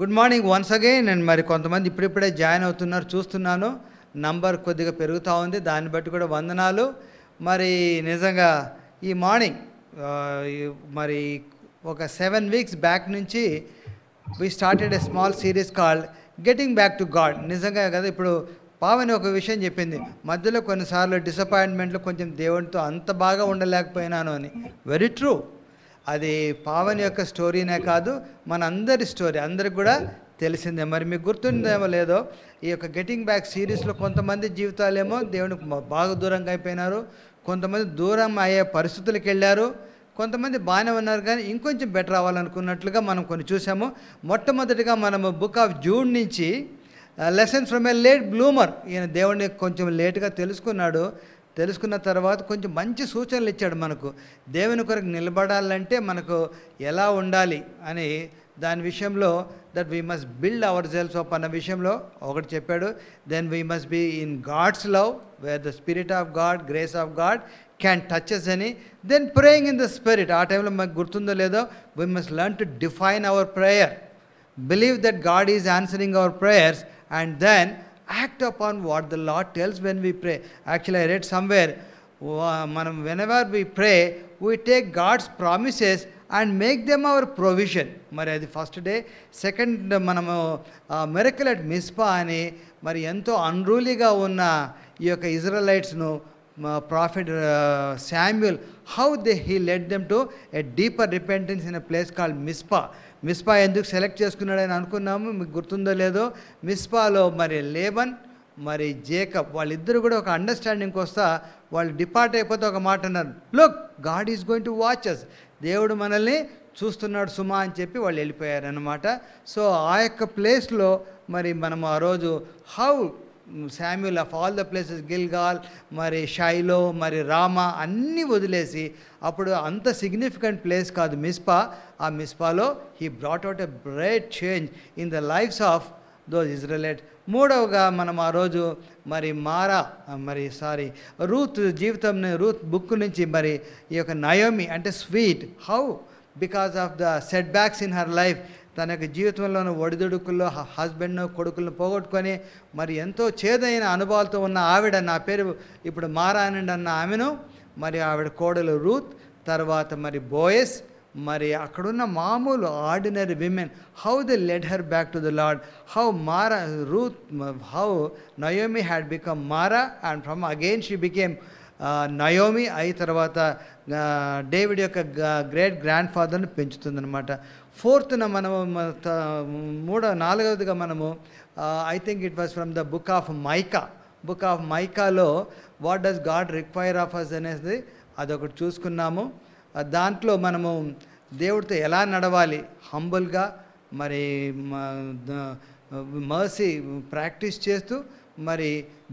Good morning once again నేను మరి కొంతమంది ఇప్పుడిప్పుడే జాయిన్ అవుతున్నారు చూస్తున్నాను. నంబర్ కొద్దిగా పెరుగుతూ ఉంది దాన్ని బట్టి కూడా వందనాలు. మరి నిజంగా ఈ మార్నింగ్ మరి ఒక సెవెన్ వీక్స్ బ్యాక్ నుంచి we started a small series called getting back to God నిజంగా కదా ఇప్పుడు పావని ఒక విషయం చెప్పింది. మధ్యలో కొన్నిసార్లు డిసప్పాయింట్మెంట్లు కొంచెం దేవునితో అంత బాగా ఉండలేకపోయినాను అని. వెరీ ట్రూ అది పావని యొక్క స్టోరీనే కాదు మన అందరి స్టోరీ. అందరికి కూడా తెలిసిందే. మరి మీకు గుర్తుందేమో లేదో ఈ యొక్క గెటింగ్ బ్యాక్ సిరీస్లో కొంతమంది జీవితాలేమో దేవునికి బాగా దూరంగా అయిపోయినారు. కొంతమంది దూరం అయ్యే పరిస్థితులకు వెళ్ళారు. కొంతమంది బాగానే ఉన్నారు కానీ ఇంకొంచెం బెటర్ అవ్వాలనుకున్నట్లుగా మనం కొన్ని చూసాము. మొట్టమొదటిగా మనము బుక్ ఆఫ్ జూన్ నుంచి lessons from a late bloomer. ఈయన దేవుడిని కొంచెం లేట్గా తెలుసుకున్నాడు. తెలుసుకున్న తర్వాత కొంచెం మంచి సూచనలు ఇచ్చాడు మనకు. దేవుని కొరకు నిలబడాలంటే మనకు ఎలా ఉండాలి అని దాని విషయంలో that we must build ourselves up అన్న విషయంలో ఒకటి చెప్పాడు. Then we must be in God's love where the spirit of God grace of God can touches అని. Then praying in the spirit ఆ టైంలో మాకు గుర్తుందో లేదో we must learn to define our prayer believe that God is answering our prayers and then act upon what the Lord tells when we pray. Actually, I read somewhere, wa- మనం whenever we pray, we take God's promises and make them our provision. మరి అది first day second మనము miracle at మిస్పా అని మరి ఎంతో అన్రూలీగా ఉన్న ఈ యొక్క ఇజ్రాలైట్స్ను prophet Samuel how they he led them to a deeper repentance in a place called Mizpah Mizpah ఎందుకు సెలెక్ట్ చేసుకున్నాడని అనుకున్నాము? మీకు గుర్తుందో లేదో? మిస్పాలో మరి లేబన్ మరి జేకబ్ వాళ్ళిద్దరు కూడా ఒక అండర్స్టాండింగ్కి వస్తా వాళ్ళు డిపార్ట్ అయిపోతే ఒక మాట అన్నారు. Look God is going to watches దేవుడు మనల్ని చూస్తున్నాడు సుమా అని చెప్పి వాళ్ళు వెళ్ళిపోయారనమాట సో ఆ యొక్క ప్లేస్లో మరి మనం ఆ రోజు how Samuel of all the places Gilgal మరి షైలో మరి రామా అన్నీ వదిలేసి అప్పుడు అంత సిగ్నిఫికెంట్ ప్లేస్ కాదు మిస్పా. ఆ మిస్పాలో he brought out a great change in the lives of those Israelites మూడవగా మనం ఆ రోజు మరి మారా మరి సారీ రూత్ జీవితం రూత్ బుక్ నుంచి మరి ఈ యొక్క నయోమి అంటే sweet. How because of the setbacks in her life తన యొక్క జీవితంలోని ఒడిదుడుకుల్లో హస్బెండ్ను కొడుకులను పోగొట్టుకొని మరి ఎంతో చేదైన అనుభవాలతో ఉన్న ఆవిడ నా పేరు ఇప్పుడు మారానండి అన్న ఆమెను. మరి ఆవిడ కోడలు రూత్ తర్వాత మరి బోయస్ మరి అక్కడున్న మామూలు ordinary women. How the led her back to the Lord how Mara Ruth how Naomi had become Mara and from again she became Naomi అయి తర్వాత డేవిడ్ యొక్క గ్రేట్ గ్రాండ్ ఫాదర్ని పెంచుతుందనమాట ఫోర్త్న మనము మూడో నాలుగవదిగా మనము I think it was from the book of Micah book of మైకాలో what does God require of us అనేది అదొకటి చూసుకున్నాము. దాంట్లో మనము దేవుడితో ఎలా నడవాలి? హంబుల్గా మరి మర్సీ ప్రాక్టీస్ చేస్తూ మరి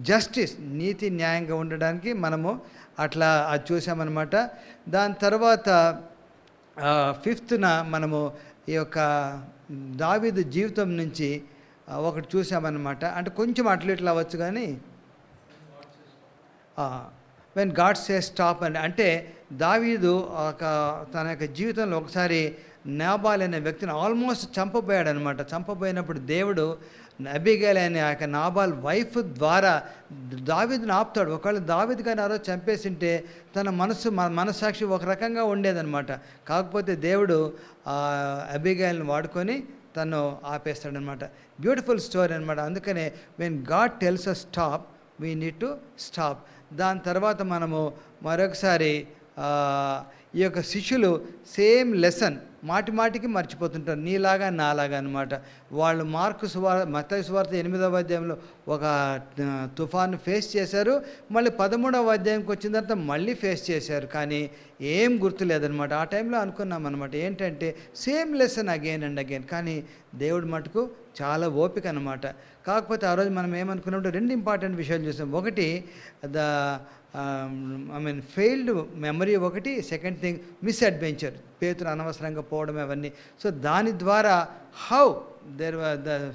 జస్టిస్ నీతి న్యాయంగా ఉండడానికి మనము అట్లా అది చూసామన్నమాట. దాని తర్వాత ఫిఫ్త్న మనము ఈ యొక్క దావీదు జీవితం నుంచి ఒకటి చూసామన్నమాట. అంటే కొంచెం అట్లా ఇట్లా అవ్వచ్చు కానీ వెన్ గాడ్ సే స్టాప్ అని అంటే దావీదు ఒక తన యొక్క జీవితంలో ఒకసారి నేబాల్ అనే వ్యక్తిని ఆల్మోస్ట్ చంపబోయాడు అనమాట చంపబోయినప్పుడు దేవుడు అబిగేల్ అనే ఆ యొక్క నాబాల్ వైఫ్ ద్వారా దావీదుని ఆపుతాడు. ఒకవేళ దావీదు కానీ ఆ చంపేసింటే తన మనసు మన మనస్సాక్షి ఒక రకంగా ఉండేదనమాట కాకపోతే దేవుడు ఆ అబిగేల్ని వాడుకొని తను ఆపేస్తాడనమాట బ్యూటిఫుల్ స్టోరీ అనమాట అందుకనే when God tells a stop we need to stop దాని తర్వాత మనము మరొకసారి ఈ యొక్క శిష్యులు సేమ్ లెసన్ మాటి మాటికి మర్చిపోతుంటారు. నీలాగా నాలాగా అనమాట వాళ్ళు మార్కు సువార్ మత్తయి సువార్త ఎనిమిదవ అధ్యాయంలో ఒక తుఫాను ఫేస్ చేశారు. మళ్ళీ పదమూడవ అధ్యాయంకి వచ్చిన తర్వాత మళ్ళీ ఫేస్ చేశారు. కానీ ఏం గుర్తులేదనమాట ఆ టైంలో అనుకున్నాం అనమాట ఏంటంటే same lesson again and again. కానీ దేవుడు మటుకు చాలా ఓపిక అనమాట కాకపోతే ఆ రోజు మనం ఏమనుకున్నామంటే రెండు ఇంపార్టెంట్ విషయాలు చూసాం. ఒకటి the I mean failed memory ఒకటి సెకండ్ థింగ్ మిస్అడ్వెంచర్ పేతులు అనవసరంగా పోవడం అవన్నీ. సో దాని ద్వారా హౌ దేర్ ద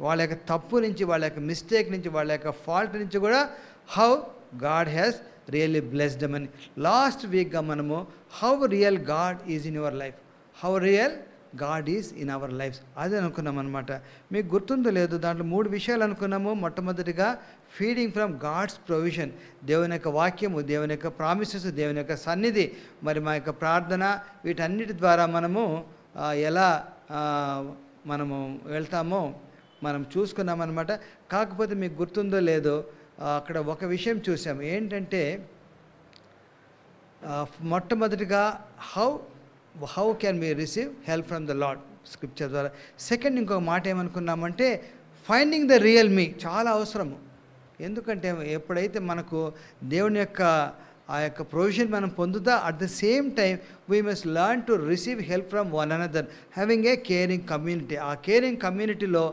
వాళ్ళ యొక్క తప్పు నుంచి వాళ్ళ యొక్క మిస్టేక్ నుంచి వాళ్ళ యొక్క ఫాల్ట్ నుంచి కూడా how God has really blessed అని లాస్ట్ వీక్గా మనము how real God is in your life how real God is in our lives అది అనుకున్నాం అనమాట మీకు గుర్తుందో లేదు దాంట్లో మూడు విషయాలు అనుకున్నాము. మొట్టమొదటిగా ఫీడింగ్ ఫ్రమ్ గాడ్స్ ప్రొవిజన్ దేవుని యొక్క వాక్యము దేవుని యొక్క ప్రామిసెస్ దేవుని యొక్క సన్నిధి మరి మా యొక్క ప్రార్థన వీటన్నిటి ద్వారా మనము ఎలా మనము వెళ్తామో మనం చూసుకున్నామన్నమాట. కాకపోతే మీకు గుర్తుందో లేదో అక్కడ ఒక విషయం చూసాం ఏంటంటే మొట్టమొదటిగా how how can be receive help from the lord scripture ద్వారా. సెకండ్ ఇంకొక మాట ఏమనుకున్నామంటే ఫైండింగ్ ద రియల్ మీ చాలా అవసరము. ఎందుకంటే ఎప్పుడైతే మనకు దేవుని యొక్క ఆ యొక్క ప్రొవిజన్ మనం పొందుతా at the same time we must learn to receive help from one another having a caring community ఆ కేరింగ్ కమ్యూనిటీలో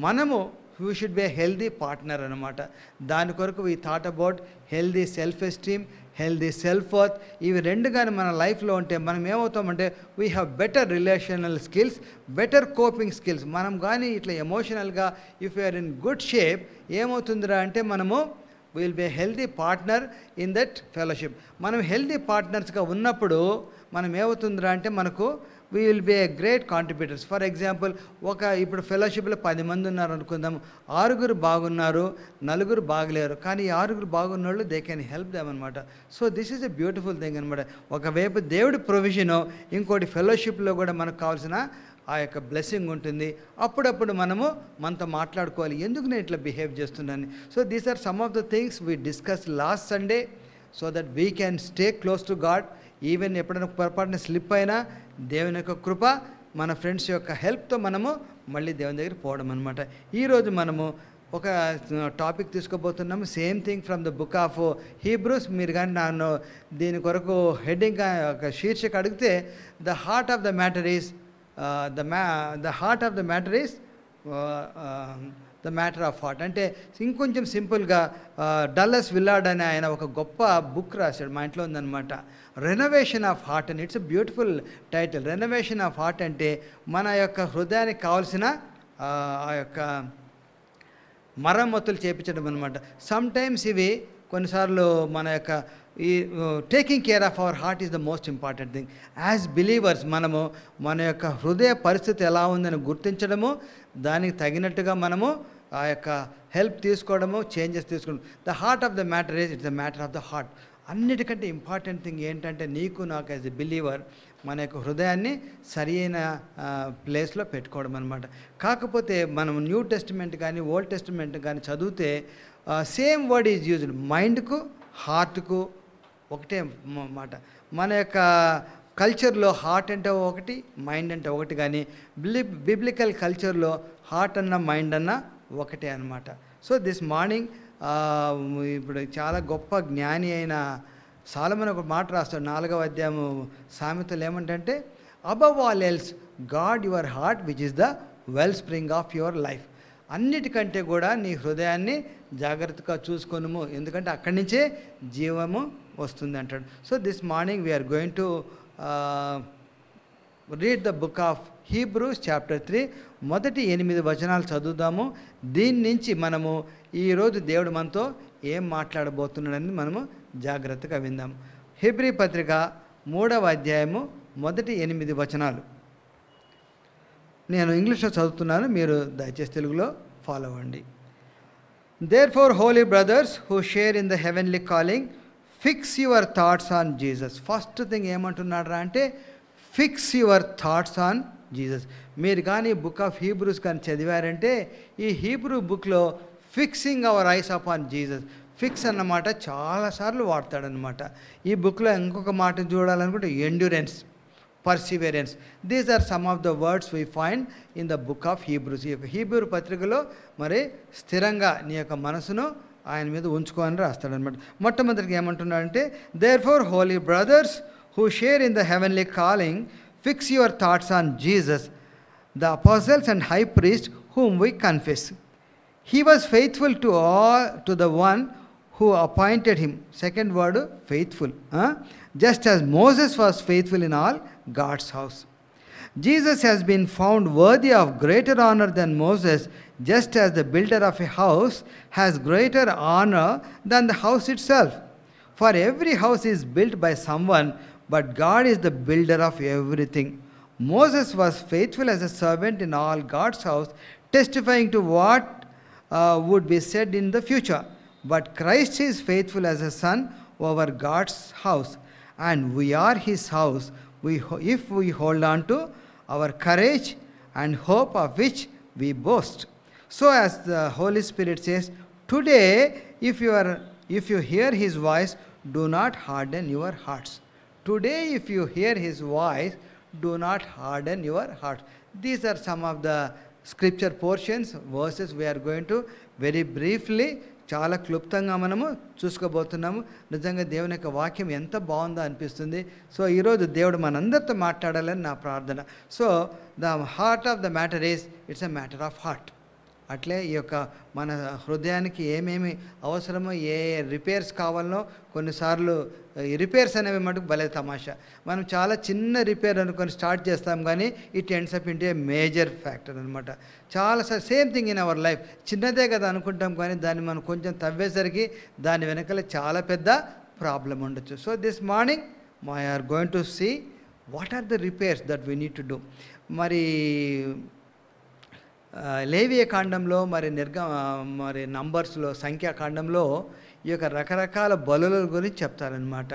మనము you should be healthy partner అనమాట దాని కొరకు we thought about healthy self esteem healthy self worth ఇవి రెండు కానీ మన లైఫ్లో ఉంటే మనం ఏమవుతామంటే we have better relational skills better coping skills మనం కానీ ఇట్లా ఎమోషనల్గా if you're in good shape ఏమవుతుందిరా అంటే మనము will be healthy partner in that fellowship మనం హెల్దీ పార్ట్నర్స్గా ఉన్నప్పుడు మనం ఏమవుతుందిరా అంటే మనకు we will be a great contributors for example ఒక ఇప్పుడు ఫెలోషిప్లో పది మంది ఉన్నారు అనుకుందాం. ఆరుగురు బాగున్నారు నలుగురు బాగలేరు. కానీ ఈ ఆరుగురు బాగున్నోళ్ళు దే కెన్ హెల్ప్ దెమ్ అనమాట so this is a beautiful thing అనమాట ఒకవైపు దేవుడి ప్రొవిజను ఇంకోటి ఫెలోషిప్లో కూడా మనకు కావాల్సిన ఆ యొక్క బ్లెస్సింగ్ ఉంటుంది. అప్పుడప్పుడు మనము మనతో మాట్లాడుకోవాలి. ఎందుకు నేను ఇట్లా బిహేవ్ చేస్తున్నాను so these are some of the things we discuss last Sunday so that we can stay close to God even ఎప్పుడైనా పొరపాటున స్లిప్ అయినా దేవుని యొక్క కృప మన ఫ్రెండ్స్ యొక్క హెల్ప్తో మనము మళ్ళీ దేవుని దగ్గర పోవడం అనమాట ఈరోజు మనము ఒక topic తీసుకోబోతున్నాము. Same thing from the book of Hebrews మీరు కానీ నన్ను దీని కొరకు హెడ్డింగ్ ఒక శీర్షిక అడిగితే the heart of the matter is the మ్యా the heart of the matter is the matter of heart అంటే ఇంకొంచెం సింపుల్గా డల్లస్ విల్లాడ్ అనే ఆయన ఒక గొప్ప బుక్ రాశాడు మా ఇంట్లో ఉందన్నమాట. రెనోవేషన్ ఆఫ్ హార్ట్ అని it's beautiful title renovation of heart అంటే మన యొక్క హృదయానికి కావాల్సిన ఆ, ఆ యొక్క మరమ్మతులు చేపించడం అనమాట సమ్ టైమ్స్ ఇవి కొన్నిసార్లు మన యొక్క ఈ taking care of our heart is the most important thing as believers మనము మన యొక్క హృదయ పరిస్థితి ఎలా ఉందని గుర్తించడము దానికి తగినట్టుగా మనము ఆ యొక్క హెల్ప్ తీసుకోవడము చేంజెస్ తీసుకోవడం. The heart of the matter is it's the matter of the heart అన్నిటికంటే ఇంపార్టెంట్ థింగ్ ఏంటంటే నీకు నాకు యాజ్ ఎ బిలీవర్ మన యొక్క హృదయాన్ని సరి అయిన ప్లేస్లో పెట్టుకోవడం అనమాట కాకపోతే మనం న్యూ టెస్టిమెంట్ కానీ ఓల్డ్ టెస్టిమెంట్ కానీ చదివితే సేమ్ వర్డ్ ఈజ్ యూజ్డ్ మైండ్కు హార్ట్కు ఒకటే మాట. మన యొక్క కల్చర్లో హార్ట్ అంటే ఒకటి మైండ్ అంటే ఒకటి కానీ బిలి బిబ్లికల్ కల్చర్లో హార్ట్ అన్న మైండ్ అన్న ఒకటే అనమాట సో దిస్ మార్నింగ్ ఇప్పుడు చాలా గొప్ప జ్ఞాని అయిన సాలమన్ ఒక మాట రాస్తాడు నాలుగవ అధ్యాయము సామెతలు ఏమంటే above all else God your heart which is the wellspring of your life అన్నిటికంటే కూడా నీ హృదయాన్ని జాగ్రత్తగా చూసుకొనుము. ఎందుకంటే అక్కడి నుంచే జీవము వస్తుంది అంటాడు so this morning we're going to read the book of Hebrews chapter three మొదటి ఎనిమిది వచనాలు చదువుదాము. దీని నుంచి మనము ఈరోజు దేవుడు మనతో ఏం మాట్లాడబోతున్నాడని మనము జాగ్రత్తగా విందాం. హెబ్రీ పత్రిక మూడవ అధ్యాయము మొదటి ఎనిమిది వచనాలు. నేను ఇంగ్లీష్లో చదువుతున్నాను మీరు దయచేసి తెలుగులో ఫాలో అవ్వండి. Therefore holy brothers who share in the heavenly calling fix your thoughts on Jesus first thing ఏమంటున్నారా అంటే fix your thoughts on Jesus మీరు కానీ బుక్ ఆఫ్ హీబ్రూస్ కానీ చదివారంటే ఈ హీబ్రూ బుక్లో fixing our eyes up on Jesus. Fix అన్నమాట చాలాసార్లు వాడతాడనమాట ఈ బుక్లో ఇంకొక మాట చూడాలనుకుంటే endurance perseverance these are some of the words we find in the book of Hebrews ఈ యొక్క హీబ్రూ పత్రికలో మరి స్థిరంగా నీ యొక్క మనసును ఆయన మీద ఉంచుకోవాలని రాస్తాడనమాట మొట్టమొదటికి ఏమంటున్నాడంటే therefore holy brothers who share in the heavenly calling fix your thoughts on Jesus the apostles and high priest whom we confess he was faithful to all to the one who appointed him. Second word faithful huh? just as moses was faithful in all god's house. Jesus has been found worthy of greater honor than moses just as the builder of a house has greater honor than the house itself. For every house is built by someone but god is the builder of everything. Moses was faithful as a servant in all God's house, testifying to what uh, would be said in the future. But Christ is faithful as a son over God's house, and we are his house we, if we hold on to our courage and hope of which we boast. So, as the Holy Spirit says, today, if you, are, if you hear his voice, do not harden your hearts. Today, if you hear his voice, do not harden your hearts. These are some of the scripture portions verses we're going to very briefly చాలా క్లుప్తంగా మనము చూసుకోబోతున్నాము. నిజంగా దేవుని యొక్క వాక్యం ఎంత బాగుందో అనిపిస్తుంది. సో ఈరోజు దేవుడు మనందరితో మాట్లాడాలని నా ప్రార్థన. So the heart of the matter is it's a matter of heart అట్లే ఈ యొక్క మన హృదయానికి ఏమేమి అవసరమో ఏ రిపేర్స్ కావాలనో కొన్నిసార్లు రిపేర్స్ అనేవి మటుకు భలే తమాషా. మనం చాలా చిన్న రిపేర్ అనుకొని స్టార్ట్ చేస్తాం కానీ it ends up into major factor అనమాట చాలా sir same thing in our life. చిన్నదే కదా అనుకుంటాం కానీ దాన్ని మనం కొంచెం తవ్వేసరికి దాని వెనకాల చాలా పెద్ద ప్రాబ్లం ఉండొచ్చు. So this morning my are going to see what are the repairs that we need to do. మరి లేవియ కాండంలో మరి నిర్గ మరి నంబర్స్లో సంఖ్యాకాండంలో ఈ యొక్క రకరకాల బలుల గురించి చెప్తారనమాట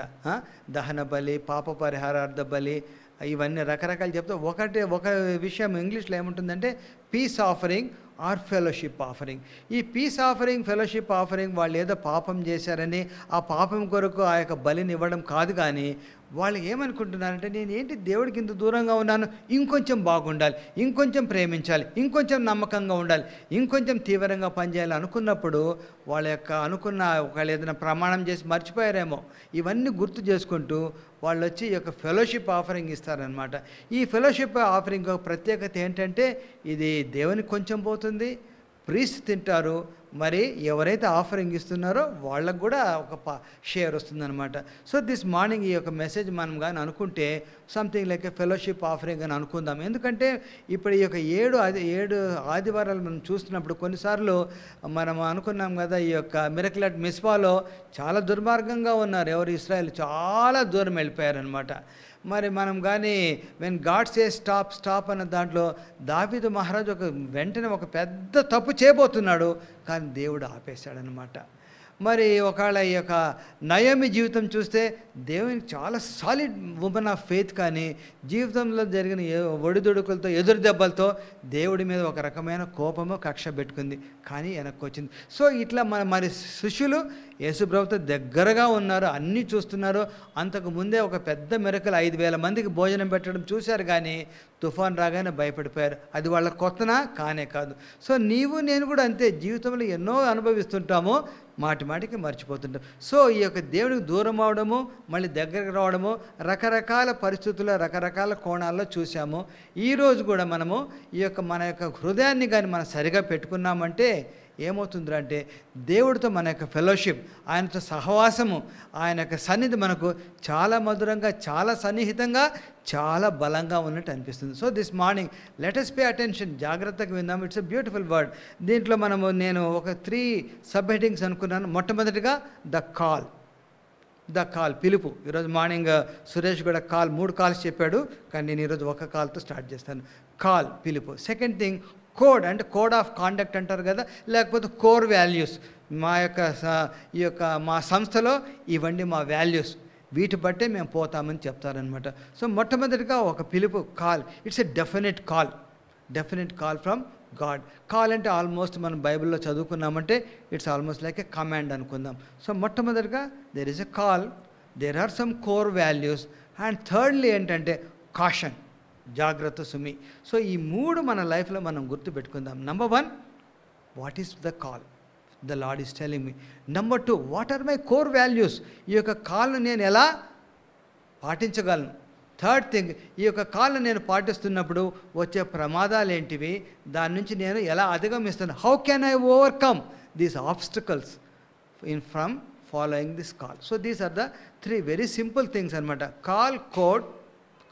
దహన బలి పాప పరిహారార్థ బలి ఇవన్నీ రకరకాలు చెప్తా ఒకటి ఒక విషయం ఇంగ్లీష్లో ఏముంటుందంటే peace offering or fellowship offering. ఈ పీస్ ఆఫరింగ్ ఫెలోషిప్ ఆఫరింగ్ వాళ్ళు ఏదో పాపం చేశారని ఆ పాపం కొరకు ఆ యొక్క బలిని ఇవ్వడం కాదు కానీ వాళ్ళు ఏమనుకుంటున్నారంటే నేను ఏంటి దేవుడికి ఇంత దూరంగా ఉన్నాను? ఇంకొంచెం బాగుండాలి ఇంకొంచెం ప్రేమించాలి ఇంకొంచెం నమ్మకంగా ఉండాలి ఇంకొంచెం తీవ్రంగా పనిచేయాలి అనుకున్నప్పుడు వాళ్ళ యొక్క అనుకున్న ఒకవేళ ఏదైనా ప్రమాణం చేసి మర్చిపోయారేమో ఇవన్నీ గుర్తు చేసుకుంటూ వాళ్ళు వచ్చి ఈ యొక్క ఫెలోషిప్ ఆఫరింగ్ ఇస్తారనమాట ఈ ఫెలోషిప్ ఆఫరింగ్ ప్రత్యేకత ఏంటంటే ఇది దేవునికి కొంచెం పోతుంది ప్రీస్ట్ తింటారు మరి ఎవరైతే ఆఫరింగ్ ఇస్తున్నారో వాళ్ళకు కూడా ఒక పా షేర్ వస్తుందన్నమాట. సో దిస్ మార్నింగ్ ఈ యొక్క మెసేజ్ మనం కానీ అనుకుంటే something like a fellowship offering అని అనుకుందాం. ఎందుకంటే ఇప్పుడు ఈ యొక్క ఏడు ఆది ఏడు ఆదివారాలు మనం చూస్తున్నప్పుడు కొన్నిసార్లు మనం అనుకున్నాం కదా ఈ యొక్క మిరకలట్ మిస్బాలో చాలా దుర్మార్గంగా ఉన్నారు. ఎవరు? ఇస్రాయల్ చాలా దూరం వెళ్ళిపోయారనమాట మరి మనం కానీ when God say stop stop అన్న దాంట్లో దావిదు మహారాజు ఒక వెంటనే ఒక పెద్ద తప్పు చేయబోతున్నాడు కానీ దేవుడు ఆపేశాడనమాట మరి ఒకవేళ ఈ యొక్క నయమి జీవితం చూస్తే దేవునికి చాలా సాలిడ్ ఉమెన్ ఆఫ్ ఫెయిత్ కానీ జీవితంలో జరిగిన ఒడిదుడుకులతో ఎదురు దెబ్బలతో దేవుడి మీద ఒక రకమైన కోపము కక్ష పెట్టుకుంది. కానీ వెనక్కి వచ్చింది సో ఇట్లా మన మరి శిష్యులు యేసుప్రభుతో దగ్గరగా ఉన్నారు అన్నీ చూస్తున్నారు. అంతకు ముందే ఒక పెద్ద మెరకలు ఐదు వేల మందికి భోజనం పెట్టడం చూశారు కానీ తుఫాన్ రాగానే భయపడిపోయారు. అది వాళ్ళ కొత్తనా? కానే కాదు. సో నీవు నేను కూడా అంతే జీవితంలో ఎన్నో అనుభవిస్తుంటాము మాటి మాటికి మర్చిపోతుంటాం. సో ఈ యొక్క దేవుడికి దూరం అవడము మళ్ళీ దగ్గరకు రావడము రకరకాల పరిస్థితుల్లో రకరకాల కోణాల్లో చూసాము ఈరోజు కూడా మనము ఈ యొక్క మన యొక్క హృదయాన్ని కానీ మనం సరిగా పెట్టుకున్నామంటే ఏమవుతుందిరా అంటే దేవుడితో మన యొక్క ఫెలోషిప్ ఆయనతో సహవాసము ఆయన యొక్క సన్నిధి మనకు చాలా మధురంగా చాలా సన్నిహితంగా చాలా బలంగా ఉన్నట్టు అనిపిస్తుంది. So this morning let's pay attention జాగ్రత్తగా విందాం. ఇట్స్ ఎ బ్యూటిఫుల్ వర్డ్ దీంట్లో మనము నేను ఒక త్రీ సబ్ హెడ్డింగ్స్ అనుకున్నాను. మొట్టమొదటిగా ద కాల్ ద కాల్ పిలుపు. ఈరోజు మార్నింగ్ uh, సురేష్ కూడా కాల్ మూడు కాల్స్ చెప్పాడు. కానీ నేను ఈరోజు ఒక కాల్తో స్టార్ట్ చేస్తాను. కాల్ పిలుపు. సెకండ్ థింగ్ కోడ్ అంటే కోడ్ ఆఫ్ కాండక్ట్ అంటారు కదా లేకపోతే కోర్ వాల్యూస్. మా యొక్క స- ఈ యొక్క మా సంస్థలో ఇవన్నీ మా వాల్యూస్. వీటి బట్టే మేము పోతామని చెప్తారనమాట సో మొట్టమొదటిగా ఒక పిలుపు call. It's a definite call definite call from God call అంటే ఆల్మోస్ట్ మనం బైబిల్లో చదువుకున్నామంటే it's almost like a command అనుకుందాం. సో మొట్టమొదటిగా there is a call there are some core values and thirdly ఏంటంటే కాషన్ జాగ్రత్త సుమి. సో ఈ మూడు మన లైఫ్లో మనం గుర్తుపెట్టుకుందాం. Number one what is the call the Lord is telling me number two what are my core values ఈ యొక్క కాల్ను నేను ఎలా పాటించగలను? థర్డ్ థింగ్ ఈ యొక్క కాల్ను నేను పాటిస్తున్నప్పుడు వచ్చే ప్రమాదాలు ఏంటివి? దాని నుంచి నేను ఎలా అధిగమిస్తాను? How can I overcome these obstacles in from following this call so these are the three very simple things అనమాట call code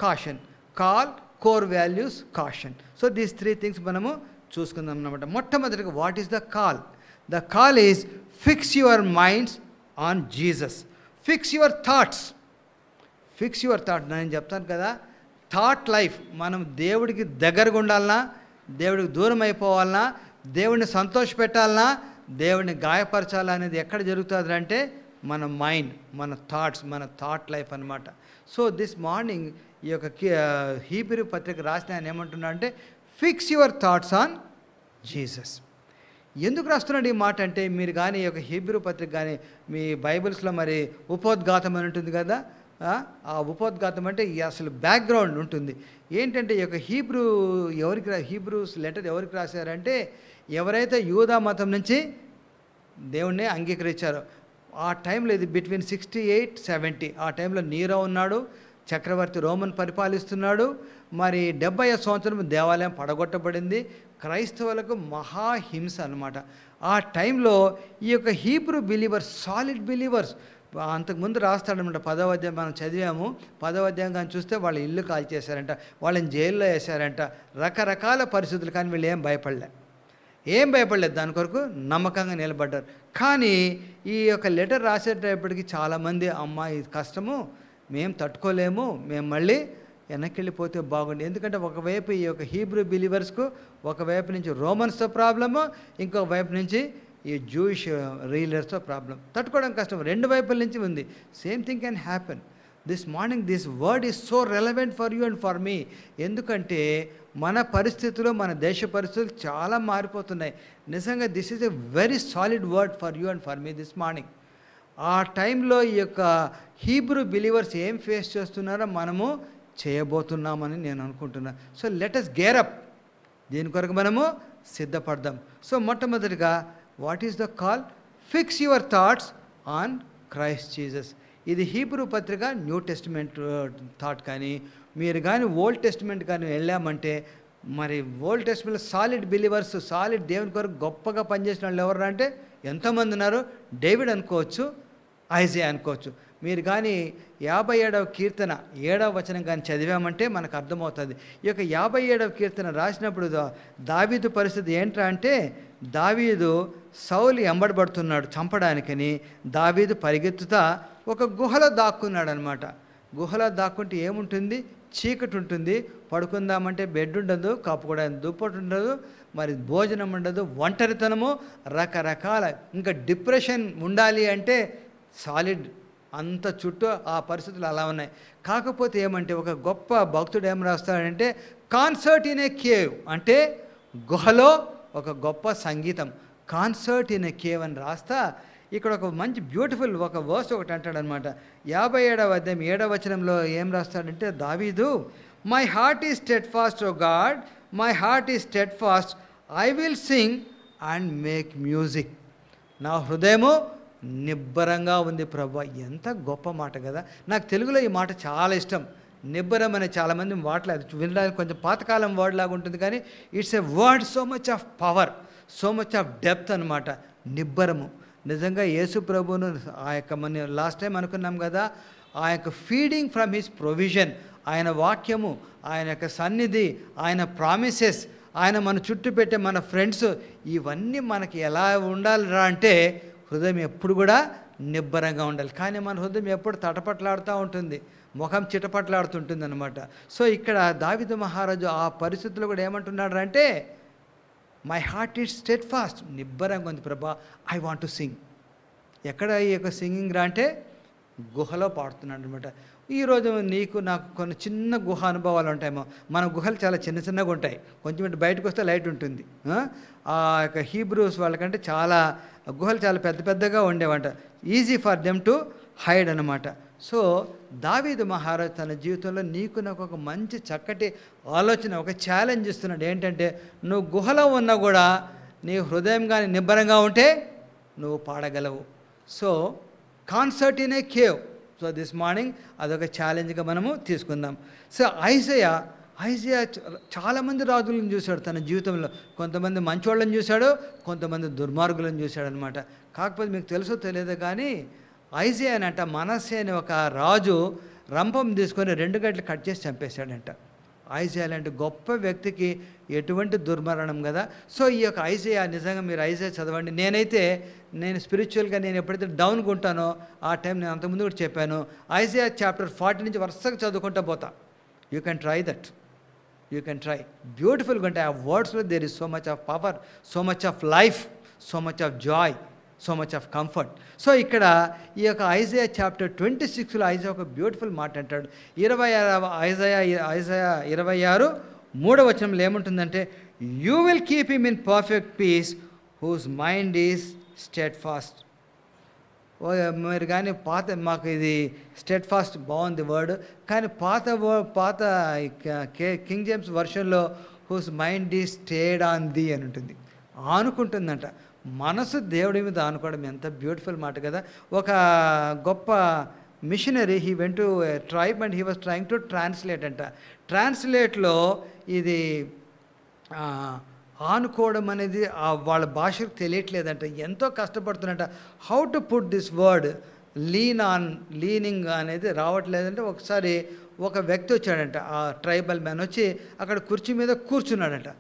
caution call core values caution. So these three things మనము చూసుకుందాం అనమాట మొట్టమొదటిగా what is the call? The call is fix your minds on Jesus. Fix your thoughts. Fix your thought. నేను చెప్తాను కదా thought life మనం దేవుడికి దగ్గరగా ఉండాలన్నా దేవుడికి దూరం అయిపోవాలన్నా దేవుడిని సంతోషపెట్టాలన్నా దేవుడిని గాయపరచాలనేది ఎక్కడ జరుగుతుంది అంటే మన మైండ్ మన థాట్స్ మన థాట్ లైఫ్ అన్నమాట. సో దిస్ మార్నింగ్ ఈ యొక్క హీబ్రూ పత్రిక రాసిన ఆయన ఏమంటున్నా అంటే fix your thoughts on Jesus ఎందుకు రాస్తున్నాడు ఈ మాట అంటే మీరు కానీ ఈ యొక్క హీబ్రూ పత్రిక కానీ మీ బైబిల్స్లో మరి ఉపోద్ఘాతం అని ఉంటుంది కదా ఆ, ఉపోద్ఘాతం అంటే అసలు బ్యాక్గ్రౌండ్ ఉంటుంది. ఏంటంటే ఈ యొక్క హీబ్రూ ఎవరికి రా- హీబ్రూస్ లెటర్ ఎవరికి రాశారంటే ఎవరైతే యూదా మతం నుంచి దేవుణ్ణి అంగీకరించారో ఆ టైంలో ఇది బిట్వీన్ సిక్స్టీ ఎయిట్ సెవెంటీ ఆ టైంలో నీరో ఉన్నాడు చక్రవర్తి రోమన్ పరిపాలిస్తున్నాడు. మరి డెబ్బై సంవత్సరం దేవాలయం పడగొట్టబడింది. క్రైస్తవులకు మహాహింస అన్నమాట. ఆ టైంలో ఈ యొక్క హీబ్రూ బిలీవర్స్ సాలిడ్ బిలీవర్స్ అంతకుముందు రాస్తాడనమాట పదవ అధ్యాయం మనం చదివాము. పదవ అధ్యాయం కానీ చూస్తే వాళ్ళ ఇల్లు కాల్చేశారంట వాళ్ళని జైల్లో వేశారంట. రకరకాల పరిస్థితులు కానీ వీళ్ళు ఏం భయపడలే. ఏం భయపడలేదు దాని కొరకు నమ్మకంగా నిలబడ్డారు. కానీ ఈ యొక్క లెటర్ రాసేటప్పటికి చాలామంది అమ్మ ఇది కష్టము మేము తట్టుకోలేము మేము మళ్ళీ వెనక్కి వెళ్ళిపోతే బాగుంది ఎందుకంటే ఒకవైపు ఈ యొక్క హీబ్రూ బిలీవర్స్కు ఒకవైపు నుంచి రోమన్స్తో ప్రాబ్లము ఇంకొక వైపు నుంచి ఈ జూయిష్ రీలర్స్తో ప్రాబ్లం. తట్టుకోవడం కష్టం. రెండు వైపుల నుంచి ఉంది. Same thing can happen. This morning this word is so relevant for you and for me. ఎందుకంటే మన పరిస్థితులు మన దేశ పరిస్థితులు చాలా మారిపోతున్నాయి. నిజంగా this is a very solid word for you and for me this morning ఆ టైంలో ఈ యొక్క హీబ్రూ బిలీవర్స్ ఏం ఫేస్ చేస్తున్నారో మనము చేయబోతున్నామని నేను అనుకుంటున్నాను సో లెట్ అస్ గేరప్ దీని కొరకు మనము సిద్ధపడదాం. సో మొట్టమొదటిగా what is the call fix your thoughts on Christ Jesus ఇది హీబ్రూ పత్రిక న్యూ టెస్టిమెంట్ థాట్ కానీ మీరు కానీ ఓల్డ్ టెస్టిమెంట్ కానీ వెళ్ళామంటే మరి Old Testament solid believers solid దేవుని కొరకు గొప్పగా పనిచేసిన వాళ్ళు ఎవరు అంటే ఎంతమంది ఉన్నారు. డేవిడ్ అనుకోవచ్చు ఐజే అనుకోవచ్చు. మీరు కానీ యాభై ఏడవ కీర్తన ఏడవ వచనం కానీ చదివామంటే మనకు అర్థమవుతుంది. ఈ యొక్క యాభై ఏడవ కీర్తన రాసినప్పుడు దావీదు పరిస్థితి ఏంట్రా అంటే దావీదు సౌలు ఎంబడబడుతున్నాడు చంపడానికని దావీదు పరిగెత్తుతా ఒక గుహలో దాక్కున్నాడు అనమాట గుహలో దాక్కుంటే ఏముంటుంది? చీకటి ఉంటుంది పడుకుందామంటే బెడ్ ఉండదు కప్పుకోవడానికి దుప్పటి ఉండదు మరి భోజనం ఉండదు ఒంటరితనము రకరకాల ఇంకా డిప్రెషన్ ఉండాలి అంటే సాలిడ్ అంత చుట్టూ ఆ పరిస్థితులు అలా ఉన్నాయి. కాకపోతే ఏమంటే ఒక గొప్ప భక్తుడు ఏం రాస్తాడంటే కాన్సర్ట్ ఇన్ ఏ కేవ్ అంటే గుహలో ఒక గొప్ప సంగీతం. కాన్సర్ట్ ఇన్ ఏ కేవ్ అని రాస్తా ఇక్కడ ఒక మంచి బ్యూటిఫుల్ ఒక వర్స్ ఒకటి అంటాడనమాట. యాభై ఏడవ అధ్యాయం ఏడవ వచనంలో ఏం రాస్తాడంటే దావీదు my heart is steadfast O God my heart is steadfast I will sing and make music నా హృదయము నిబ్బరంగా ఉంది ప్రభా. ఎంత గొప్ప మాట కదా. నాకు తెలుగులో ఈ మాట చాలా ఇష్టం. నిబ్బరం అనే చాలామంది వాడలేదు వినడానికి కొంచెం పాతకాలం వర్డ్ లాగా ఉంటుంది కానీ it's a word so much of power so much of depth అనమాట నిబ్బరము. నిజంగా యేసు ప్రభువును ఆ యొక్క మన లాస్ట్ టైం అనుకున్నాం కదా ఆ యొక్క ఫీడింగ్ ఫ్రమ్ హిస్ ప్రొవిజన్ ఆయన వాక్యము ఆయన యొక్క సన్నిధి ఆయన ప్రామిసెస్ ఆయన మన చుట్టూ పెట్టే మన ఫ్రెండ్స్ ఇవన్నీ మనకి ఎలా ఉండాలిరా అంటే హృదయం ఎప్పుడు కూడా నిబ్బరంగా ఉండాలి. కానీ మన హృదయం ఎప్పుడు తటపట్లాడుతూ ఉంటుంది. ముఖం చిటపట్లాడుతుంటుంది అనమాట సో ఇక్కడ దావిద మహారాజు ఆ పరిస్థితుల్లో కూడా ఏమంటున్నాడు అంటే my heart is steadfast నిబ్బరంగా ఉంది ప్రభా. ఐ వాంట్ టు సింగ్ ఎక్కడ ఈ యొక్క సింగింగ్ రా అంటే గుహలో పాడుతున్నాడు అనమాట ఈరోజు నీకు నాకు కొన్ని చిన్న గుహ అనుభవాలు ఉంటాయేమో. మన గుహలు చాలా చిన్న చిన్నగా ఉంటాయి. కొంచెం బయటకు వస్తే లైట్ ఉంటుంది. ఆ? ఆ యొక్క హీబ్రూస్ వాళ్ళకంటే చాలా గుహలు చాలా పెద్ద పెద్దగా ఉండేవంట. Easy for them to hide అనమాట సో దావీదు మహారాజ్ తన జీవితంలో నీకు నాకు ఒక మంచి చక్కటి ఆలోచన ఒక ఛాలెంజ్ ఇస్తున్నాడు. ఏంటంటే నువ్వు గుహలో ఉన్నా కూడా నీ హృదయం కానీ నిబ్బరంగా ఉంటే నువ్వు పాడగలవు. So concert in a cave so this morning అదొక ఛాలెంజ్గా మనము తీసుకుందాం. సో ఐజయ ఐజయ చాలామంది రాజులను చూశాడు తన జీవితంలో. కొంతమంది మంచోళ్ళని చూశాడు కొంతమంది దుర్మార్గులను చూశాడనమాట కాకపోతే మీకు తెలుసో తెలియదు కానీ ఐజే అనంట మనస్సే అనే ఒక రాజు రంపం తీసుకొని రెండు గంటలు కట్ చేసి చంపేశాడంట. ఐజయా లాంటి గొప్ప వ్యక్తికి ఎటువంటి దుర్మరణం కదా. సో ఈ యొక్క ఐజయా నిజంగా మీరు ఐజయా చదవండి. నేనైతే నేను స్పిరిచువల్గా నేను ఎప్పుడైతే డౌన్గా ఉంటానో ఆ టైం నేను అంతకుముందు కూడా చెప్పాను ఐజయా చాప్టర్ ఫార్టీ నుంచి వరుసగా చదువుకుంటూ పోతా. You can try that you can try బ్యూటిఫుల్గా ఉంటాయి. ఆ వర్డ్స్లో there is so much of power so much of life so much of joy so much of comfort so ఇక్కడ ఈ యొక్క ఐజయా చాప్టర్ ట్వంటీ సిక్స్లో ఐజయా ఒక బ్యూటిఫుల్ మాట అంటాడు. ఇరవై ఆరు ఐజయా ఐజయా ఇరవై ఆరు మూడవ వచనంలో ఏముంటుందంటే you will keep him in perfect peace whose mind is steadfast O మీరు కానీ పాత మాకు ఇది స్టేట్ ఫాస్ట్ బాగుంది వర్డ్ కానీ పాత పాత King James వర్షన్లో whose mind is stayed on thee అని ఉంటుంది. ఆనుకుంటుందంట. మనసు దేవుడి మీద ఆనుకోవడం ఎంత బ్యూటిఫుల్ మాట కదా. ఒక గొప్ప missionary he went to tribe and he was trying to translate అంట. ట్రాన్స్లేట్లో ఇది ఆనుకోవడం అనేది వాళ్ళ భాషకు తెలియట్లేదంట. ఎంతో కష్టపడుతున్నట how to put this word lean on leaning అనేది రావట్లేదంటే ఒకసారి ఒక వ్యక్తి వచ్చాడంట. ఆ ట్రైబల్ మ్యాన్ వచ్చి అక్కడ కుర్చీ మీద కూర్చున్నాడంట.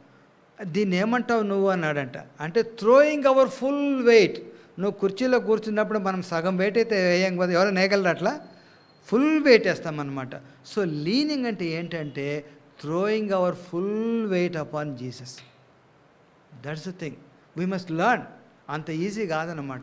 దీన్ని ఏమంటావు నువ్వు అన్నాడంట. అంటే థ్రోయింగ్ అవర్ ఫుల్ వెయిట్ నువ్వు కుర్చీలో కూర్చున్నప్పుడు మనం సగం వెయిట్ అయితే వేయం కదా ఎవరో నేయగలరు అట్లా ఫుల్ వెయిట్ వేస్తామన్నమాట. సో లీనింగ్ అంటే ఏంటంటే throwing our full weight upon Jesus that's the thing we must learn అంత ఈజీ కాదనమాట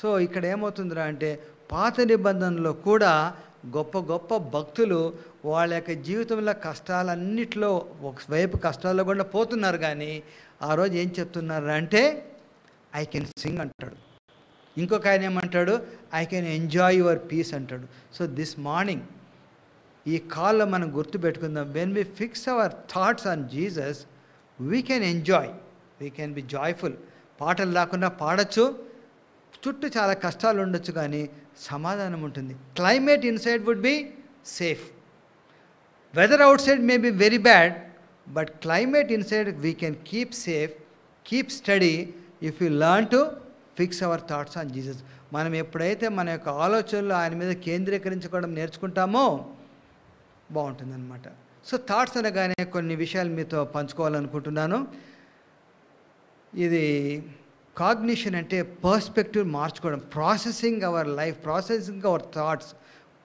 సో ఇక్కడ ఏమవుతుందిరా అంటే పాత నిబంధనలో కూడా గొప్ప గొప్ప భక్తులు వాళ్ళ యొక్క జీవితంలో కష్టాలన్నిట్లో ఒకవైపు కష్టాల్లో కూడా పోతున్నారు కానీ ఆ రోజు ఏం చెప్తున్నారు అంటే ఐ కెన్ సింగ్ అంటాడు. ఇంకొక ఆయన ఏమంటాడు I can enjoy your peace అంటాడు. సో దిస్ మార్నింగ్ ఈ కాల్లో మనం గుర్తుపెట్టుకుందాం. When we fix our thoughts on Jesus we can enjoy we can be joyful పాటలు రాకుండా పాడచ్చు. చుట్టూ చాలా కష్టాలు ఉండొచ్చు కానీ సమాధానం ఉంటుంది. Climate inside would be safe weather outside may be very bad but climate inside we can keep safe keep steady if you learn to fix our thoughts on Jesus మనం ఎప్పుడైతే మన యొక్క ఆలోచనలు ఆయన మీద కేంద్రీకరించుకోవడం నేర్చుకుంటామో బాగుంటుందన్నమాట. సో థాట్స్ అనగానే కొన్ని విషయాలు మీతో పంచుకోవాలనుకుంటున్నాను. ఇది కాగ్నిషన్ అంటే పర్స్పెక్టివ్ మార్చుకోవడం processing our life processing our thoughts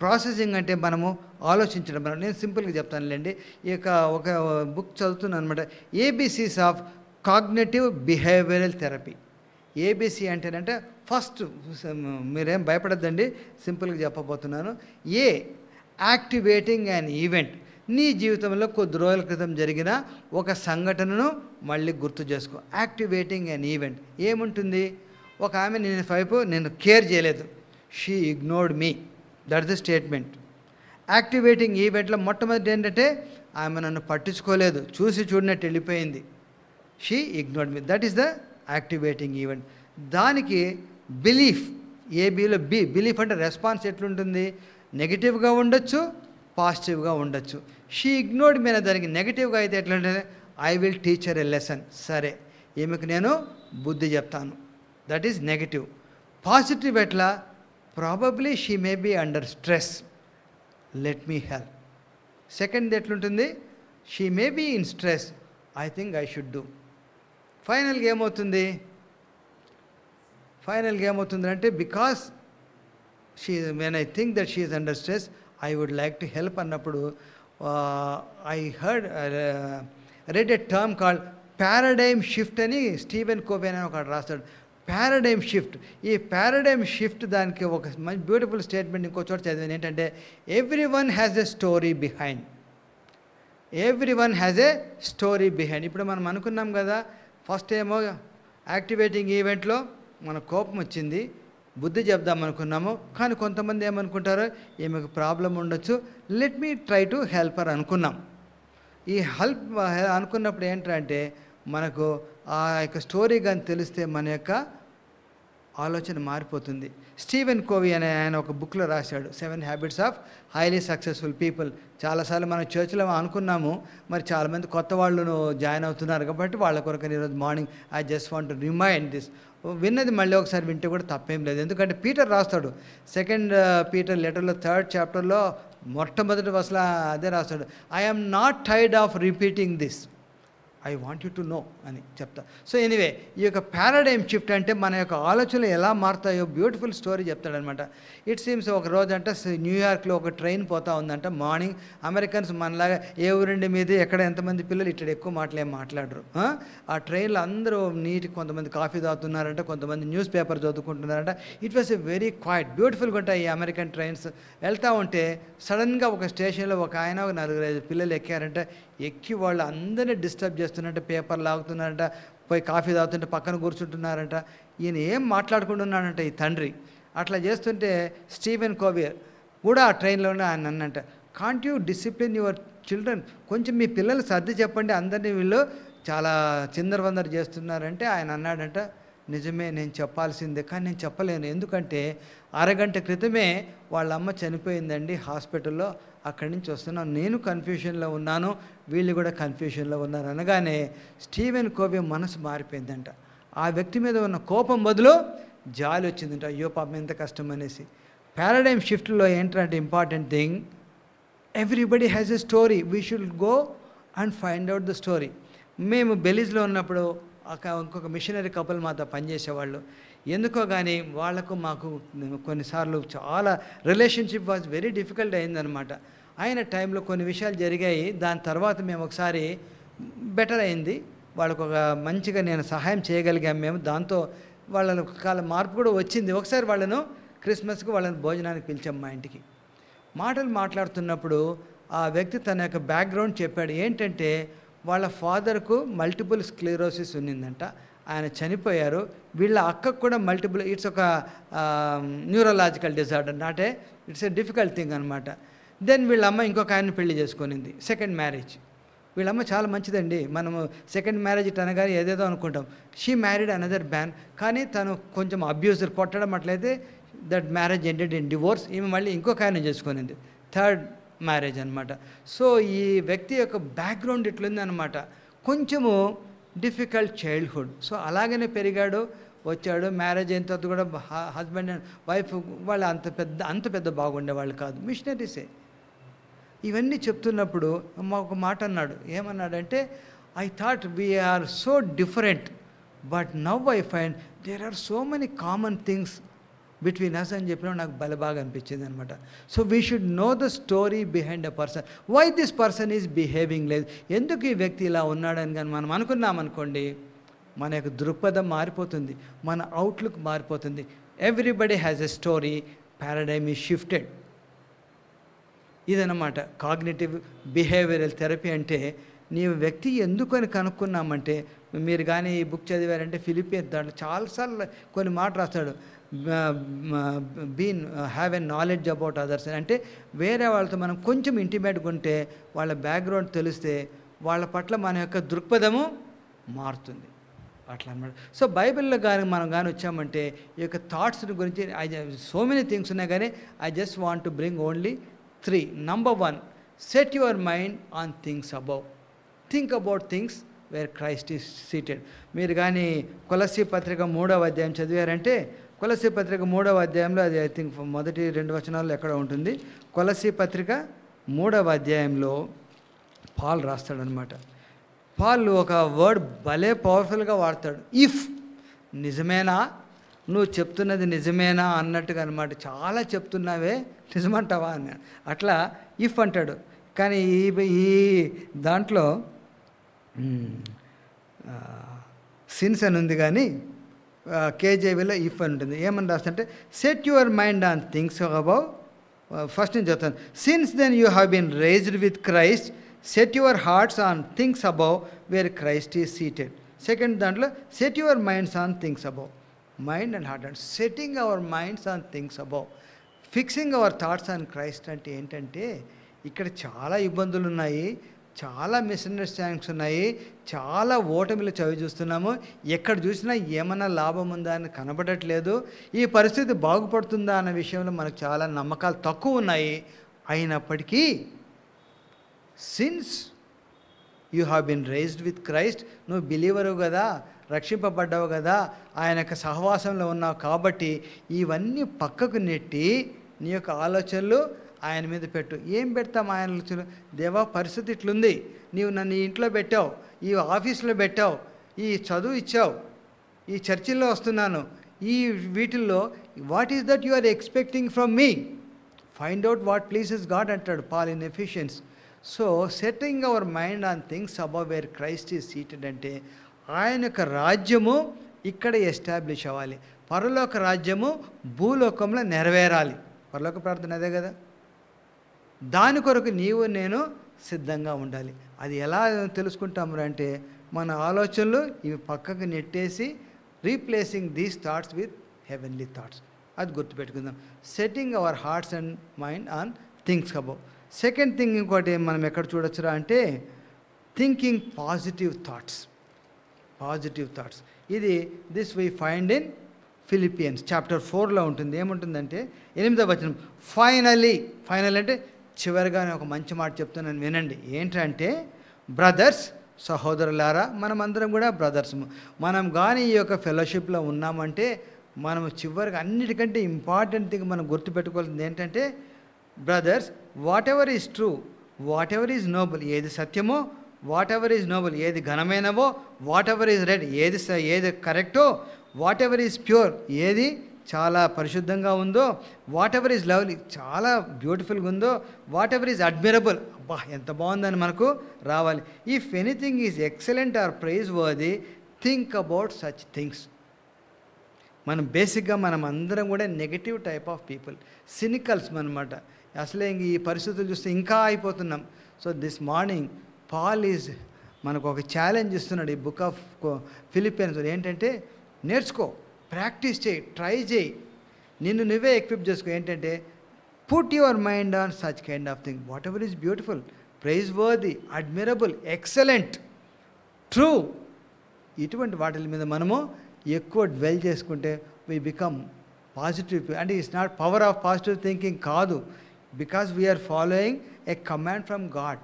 processing అంటే మనము ఆలోచించడం. మనం నేను సింపుల్గా చెప్తానులేండి ఈ యొక్క ఒక బుక్ చదువుతున్నాను అనమాట ABCs of cognitive behavioural therapy ABC అంటేనంటే first మీరేం భయపడద్దండి. సింపుల్గా చెప్పబోతున్నాను. ఏ యాక్టివేటింగ్ అన్ ఈవెంట్ నీ జీవితంలో కొద్ది రోజుల క్రితం జరిగిన ఒక సంఘటనను మళ్ళీ గుర్తు చేసుకో. యాక్టివేటింగ్ అన్ ఈవెంట్ ఏముంటుంది? ఒక ఆమె నేను వైపు నేను కేర్ చేయలేదు. She ignored me that the statement activating ఈవెంట్లో మొట్టమొదటి ఏంటంటే ఆమె నన్ను పట్టించుకోలేదు. చూసి చూడనట్టు వెళ్ళిపోయింది. She ignored me that is the activating event దానికి బిలీఫ్ ఏబీలో బి బిలీఫ్ అంటే రెస్పాన్స్ ఎట్లుంటుంది? నెగిటివ్గా ఉండొచ్చు పాజిటివ్గా ఉండొచ్చు. షీ ఇగ్నోర్డ్ మీద దానికి నెగిటివ్గా అయితే ఎట్లుంటుంది? I will teach her a lesson. సరే ఈమెకు నేను బుద్ధి చెప్తాను. That is negative. పాజిటివ్ ఎట్లా? Probably she may be under stress. Let me help. Second ఎట్లుంటుంది? She may be in stress. I think I should do. ఫైనల్గా ఏమవుతుంది? ఫైనల్గా ఏమవుతుంది అంటే because she when I think that she is under stress I would like to help అన్నప్పుడు I heard read a term called paradigm shift అని Stephen కోబెన్ అని ఒకటి రాస్తాడు. పారాడైమ్ షిఫ్ట్ ఈ పారాడైమ్ షిఫ్ట్ దానికి ఒక మంచి బ్యూటిఫుల్ స్టేట్మెంట్ ఇంకో చోట చదివాను. ఏంటంటే everyone has a story behind everyone has a story behind ఇప్పుడు మనం అనుకున్నాం కదా ఫస్ట్ ఏమో యాక్టివేటింగ్ ఈవెంట్లో మన కోపం వచ్చింది. బుద్ధి చెప్దాం అనుకున్నాము. కానీ కొంతమంది ఏమనుకుంటారు ఈమెకు ప్రాబ్లం ఉండొచ్చు. Let me try to help her అనుకున్నాం. ఈ హెల్ప్ అనుకున్నప్పుడు ఏంటంటే మనకు ఆ యొక్క స్టోరీ కానీ తెలిస్తే మన యొక్క ఆలోచన మారిపోతుంది. స్టీవెన్ కోవి అనే ఆయన ఒక బుక్లో రాశాడు seven habits of highly successful people చాలాసార్లు మనం చర్చిలో అనుకున్నాము మరి చాలామంది కొత్త వాళ్ళు జాయిన్ అవుతున్నారు కాబట్టి వాళ్ళ కొరకు ఈరోజు morning I just want remind this విన్నది మళ్ళీ ఒకసారి వింటే కూడా తప్పేం లేదు. ఎందుకంటే పీటర్ రాస్తాడు. సెకండ్ పీటర్ లెటర్లో థర్డ్ చాప్టర్లో మొట్టమొదటి అసలు అదే రాస్తాడు. I'm not tired of repeating this I want you to know అని చెప్తా. సో ఎనీవే ఈ యొక్క పారాడైమ్ షిఫ్ట్ అంటే మన యొక్క ఆలోచనలు ఎలా మారుతాయో బ్యూటిఫుల్ స్టోరీ చెప్తాడనమాట. ఇట్ సీమ్స్ ఒక రోజు అంటే న్యూయార్క్లో ఒక ట్రైన్ పోతా ఉందంట మార్నింగ్ అమెరికన్స్ మనలాగా ఏ ఊరండి మీద ఎక్కడ ఎంతమంది పిల్లలు ఇక్కడ ఎక్కువ మాటలు మాట్లాడరు. ఆ? ట్రైన్లో అందరూ నీటి కొంతమంది కాఫీ తాగుతున్నారంట కొంతమంది newspaper చదువుకుంటున్నారంట. It was a very quiet బ్యూటిఫుల్గా ఉంటాయి ఈ అమెరికన్ ట్రైన్స్. వెళ్తూ ఉంటే సడన్గా ఒక స్టేషన్లో ఒక ఆయన ఒక నలుగురు ఐదు పిల్లలు ఎక్కారంటే. ఎక్కి వాళ్ళు అందరినీ డిస్టర్బ్ చేస్తున్నారంట పేపర్ లాగుతున్నారంట పోయి కాఫీ తాగుతుంటే పక్కన కూర్చుంటున్నారంట. ఈయన ఏం మాట్లాడుకుంటున్నాడంట ఈ తండ్రి. అట్లా చేస్తుంటే స్టీవెన్ కోవియర్ కూడా ఆ ట్రైన్లోనే ఆయన అన్నంట can't you discipline your children కొంచెం మీ పిల్లలు సర్ది చెప్పండి అందరినీ వీళ్ళు చాలా చిందరవందరు చేస్తున్నారంటే ఆయన అన్నాడంట నిజమే నేను చెప్పాల్సిందే కానీ నేను చెప్పలేను. ఎందుకంటే అరగంట క్రితమే వాళ్ళ అమ్మ చనిపోయిందండి హాస్పిటల్లో. అక్కడి నుంచి వస్తున్నాను నేను కన్ఫ్యూషన్లో ఉన్నాను వీళ్ళు కూడా కన్ఫ్యూషన్లో ఉన్నారు అనగానే స్టీవెన్ కోవే మనసు మారిపోయిందంట. ఆ వ్యక్తి మీద ఉన్న కోపం బదులు జాలి వచ్చిందంట. అయ్యో పాపం ఎంత కష్టం అనేసి. పారాడైమ్ షిఫ్ట్లో ఏంటంటే important thing everybody has a story we should go and find out the story మేము బెలీజ్లో ఉన్నప్పుడు ఒక ఇంకొక మిషనరీ కపుల్ మాతో పనిచేసేవాళ్ళు. ఎందుకో కానీ వాళ్ళకు మాకు కొన్నిసార్లు చాలా రిలేషన్షిప్ వాజ్ వెరీ డిఫికల్ట్ అయిందనమాట అయిన టైంలో కొన్ని విషయాలు జరిగాయి. దాని తర్వాత మేము ఒకసారి బెటర్ అయింది. వాళ్ళకు ఒక మంచిగా నేను సహాయం చేయగలిగాం మేము. దాంతో వాళ్ళ కాల మార్పు కూడా వచ్చింది. ఒకసారి వాళ్ళను క్రిస్మస్కి వాళ్ళని భోజనానికి పిలిచాం మా ఇంటికి. మాటలు మాట్లాడుతున్నప్పుడు ఆ వ్యక్తి తన యొక్క బ్యాక్గ్రౌండ్ చెప్పాడు. ఏంటంటే వాళ్ళ ఫాదర్కు మల్టిపుల్ స్క్లీరోసిస్ ఉన్నిందంట. ఆయన చనిపోయారు. వీళ్ళ అక్కకు కూడా మల్టిపుల్ ఇట్స్ ఒక న్యూరలాజికల్ డిజార్డర్. నాటే ఇట్స్ ఎ డిఫికల్ట్ థింగ్ అనమాట దెన్ వీళ్ళమ్మ ఇంకొక ఆయన్ని పెళ్ళి చేసుకునింది. సెకండ్ మ్యారేజ్ వీళ్ళమ్మ చాలా మంచిదండి. మనము సెకండ్ మ్యారేజ్ ఇట్ అనగానే ఏదేదో అనుకుంటాం. షీ మ్యారీడ్ అనదర్ బ్యాన్ కానీ తను కొంచెం అబ్యూజర్ కొట్టడం అట్లయితే that marriage ended in divorce ఈమె మళ్ళీ ఇంకొక ఆయన చేసుకునింది. థర్డ్ మ్యారేజ్ అనమాట సో ఈ వ్యక్తి యొక్క బ్యాక్గ్రౌండ్ ఇట్లుంది అనమాట కొంచెము డిఫికల్ట్ చైల్డ్హుడ్ సో అలాగనే పెరిగాడు వచ్చాడు. మ్యారేజ్ అయిన తర్వాత కూడా హస్బెండ్ అండ్ వైఫ్ వాళ్ళు అంత పెద్ద అంత పెద్ద బాగుండే వాళ్ళు కాదు మిషనరీసే ఇవన్నీ చెప్తున్నప్పుడు మా ఒక మాట అన్నాడు. ఏమన్నాడంటే I thought we're so different but now I find there are so many common things between us అని చెప్పిన నాకు భలే బాగా అనిపించింది అనమాట so we should know the story behind a person why this person is behaving లేదు ఎందుకు ఈ వ్యక్తి ఇలా ఉన్నాడని కానీ మనం అనుకున్నాం అనుకోండి మన యొక్క దృక్పథం మారిపోతుంది మన అవుట్లుక్ మారిపోతుంది. Everybody has a story paradigm ఈ షిఫ్టెడ్ ఇదన్నమాట. కాగ్నేటివ్ బిహేవియరల్ థెరపీ అంటే నీ వ్యక్తి ఎందుకని కనుక్కున్నామంటే మీరు కానీ ఈ బుక్ చదివారంటే ఫిలిపియన్ దాంట్లో చాలాసార్లు కొన్ని మాట రాస్తాడు. Been have a knowledge about others అంటే వేరే వాళ్ళతో మనం కొంచెం ఇంటిమేట్గా ఉంటే వాళ్ళ బ్యాక్గ్రౌండ్ తెలిస్తే వాళ్ళ పట్ల మన యొక్క దృక్పథము మారుతుంది. అట్లా అనమాట సో బైబిల్లో కానీ మనం కానీ వచ్చామంటే ఈ యొక్క థాట్స్ గురించి ఐ సో మెనీ థింగ్స్ ఉన్నాయి కానీ I just want to bring only three number one set your mind on things above think about things where Christ is seated మీరు కానీ కొలసి పత్రిక మూడవ అధ్యాయం చదివారంటే కొలసి పత్రిక మూడవ అధ్యాయంలో అది ఐ థింక్ మొదటి రెండు వచనాల్లో ఎక్కడ ఉంటుంది. కొలసి పత్రిక మూడవ అధ్యాయంలో పాల్ రాస్తాడనమాట. పాల్ ఒక వర్డ్ భలే పవర్ఫుల్గా వాడతాడు. ఇఫ్ నిజమేనా? నువ్వు చెప్తున్నది నిజమేనా? అన్నట్టుగా అనమాట చాలా చెప్తున్నావే నిజమంటావా? అని. అట్లా ఇఫ్ అంటాడు. కానీ ఈ ఈ దాంట్లో సిన్స్ అని ఉంది కానీ కేజేబీలో ఇఫ్ అని ఉంటుంది. ఏమని రాస్తుంటే set your mind on things above first నేను చెప్తాను. Since then you have been raised with Christ set your hearts on things above where Christ is seated. Second దాంట్లో set your minds on things above. Mind and heart and setting our minds on things above fixing our thoughts on Christ అంటే ఏంటంటే ఇక్కడ చాలా ఇబ్బందులు ఉన్నాయి చాలా misunderstandings ఉన్నాయి చాలా ఓటమిలు చవి చూస్తున్నాము. ఎక్కడ చూసినా ఏమైనా లాభం ఉందా అని కనబడట్లేదు. ఈ పరిస్థితి బాగుపడుతుందా అన్న విషయంలో మనకు చాలా నమ్మకాలు తక్కువ ఉన్నాయి. అయినప్పటికీ since you have been raised with Christ నువ్వు బిలీవరు కదా రక్షింపబడ్డావు కదా ఆయన యొక్క సహవాసంలో ఉన్నావు కాబట్టి ఇవన్నీ పక్కకు నెట్టి నీ యొక్క ఆలోచనలు ఆయన మీద పెట్టు. ఏం పెడతాం ఆయన ఆలోచనలు? దేవా పరిస్థితి ఇట్లుంది. నీవు నన్ను ఇంట్లో పెట్టావు ఈ ఆఫీస్లో పెట్టావు ఈ చదువు ఇచ్చావు ఈ చర్చిల్లో వస్తున్నాను ఈ వీటిల్లో what is that you are expecting from me find out what pleases God అంటాడు Paul in Ephesians so setting our mind on things above where Christ is seated అంటే ఆయన యొక్క రాజ్యము ఇక్కడ ఎస్టాబ్లిష్ అవ్వాలి. పరలోక రాజ్యము భూలోకంలో నెరవేరాలి. పరలోక ప్రార్థన అదే కదా? దాని కొరకు నీవు నేను సిద్ధంగా ఉండాలి. అది ఎలా తెలుసుకుంటాము అంటే మన ఆలోచనలు ఇవి పక్కకు నెట్టేసి replacing these thoughts with heavenly thoughts. అది గుర్తుపెట్టుకుందాం. Setting our hearts and mind on things above second thing ఇంకోటి మనం ఎక్కడ చూడొచ్చురా అంటే thinking positive thoughts. Positive thoughts ఇది this we find in Philippians chapter ఫోర్లో ఉంటుంది. ఏముంటుందంటే ఎనిమిదో వచనం ఫైనలీ ఫైనల్ అంటే చివరిగా నేను ఒక మంచి మాట చెప్తున్నాను వినండి. ఏంటంటే బ్రదర్స్ సహోదరులారా మనమందరం కూడా బ్రదర్స్ మనం కానీ ఈ యొక్క ఫెలోషిప్లో ఉన్నామంటే మనం చివరికి అన్నిటికంటే ఇంపార్టెంట్ థింగ్ మనం గుర్తుపెట్టుకోవాల్సింది ఏంటంటే brothers whatever is true whatever is noble ఏది సత్యమో వాట్ ఎవర్ ఈజ్ నోబుల్ ఏది ఘనమైనవో వాట్ ఎవర్ ఈజ్ రెడ్ ఏది ఏది కరెక్టో వాట్ ఎవర్ ఈజ్ ప్యూర్ ఏది చాలా పరిశుద్ధంగా ఉందో వాట్ ఎవర్ ఈజ్ లవ్లీ చాలా బ్యూటిఫుల్గా ఉందో వాట్ ఎవర్ ఈజ్ అడ్మిరబుల్ అబ్బా ఎంత బాగుందని మనకు రావాలి. If anything is excellent or praiseworthy think about such things మనం బేసిక్గా మనం అందరం కూడా negative type of people cynicals అనమాట అసలే ఇంక ఈ పరిస్థితులు చూస్తే ఇంకా అయిపోతున్నాం so this morning Paul is మనకు ఒక ఛాలెంజ్ ఇస్తున్నాడు ఈ బుక్ ఆఫ్ ఫిలిపియన్స్ ఏంటంటే నేర్చుకో ప్రాక్టీస్ చేయి ట్రై చేయి. నిన్ను నువ్వే ఎక్విప్ చేసుకో. ఏంటంటే put your mind on such kind of thing whatever is beautiful praiseworthy admirable excellent true ఇటువంటి వాటి మీద మనము ఎక్కువ డ్వెల్ చేసుకుంటే వీ బికమ్ పాజిటివ్ అంటే it's not power of positive thinking కాదు. Because we're following a command from God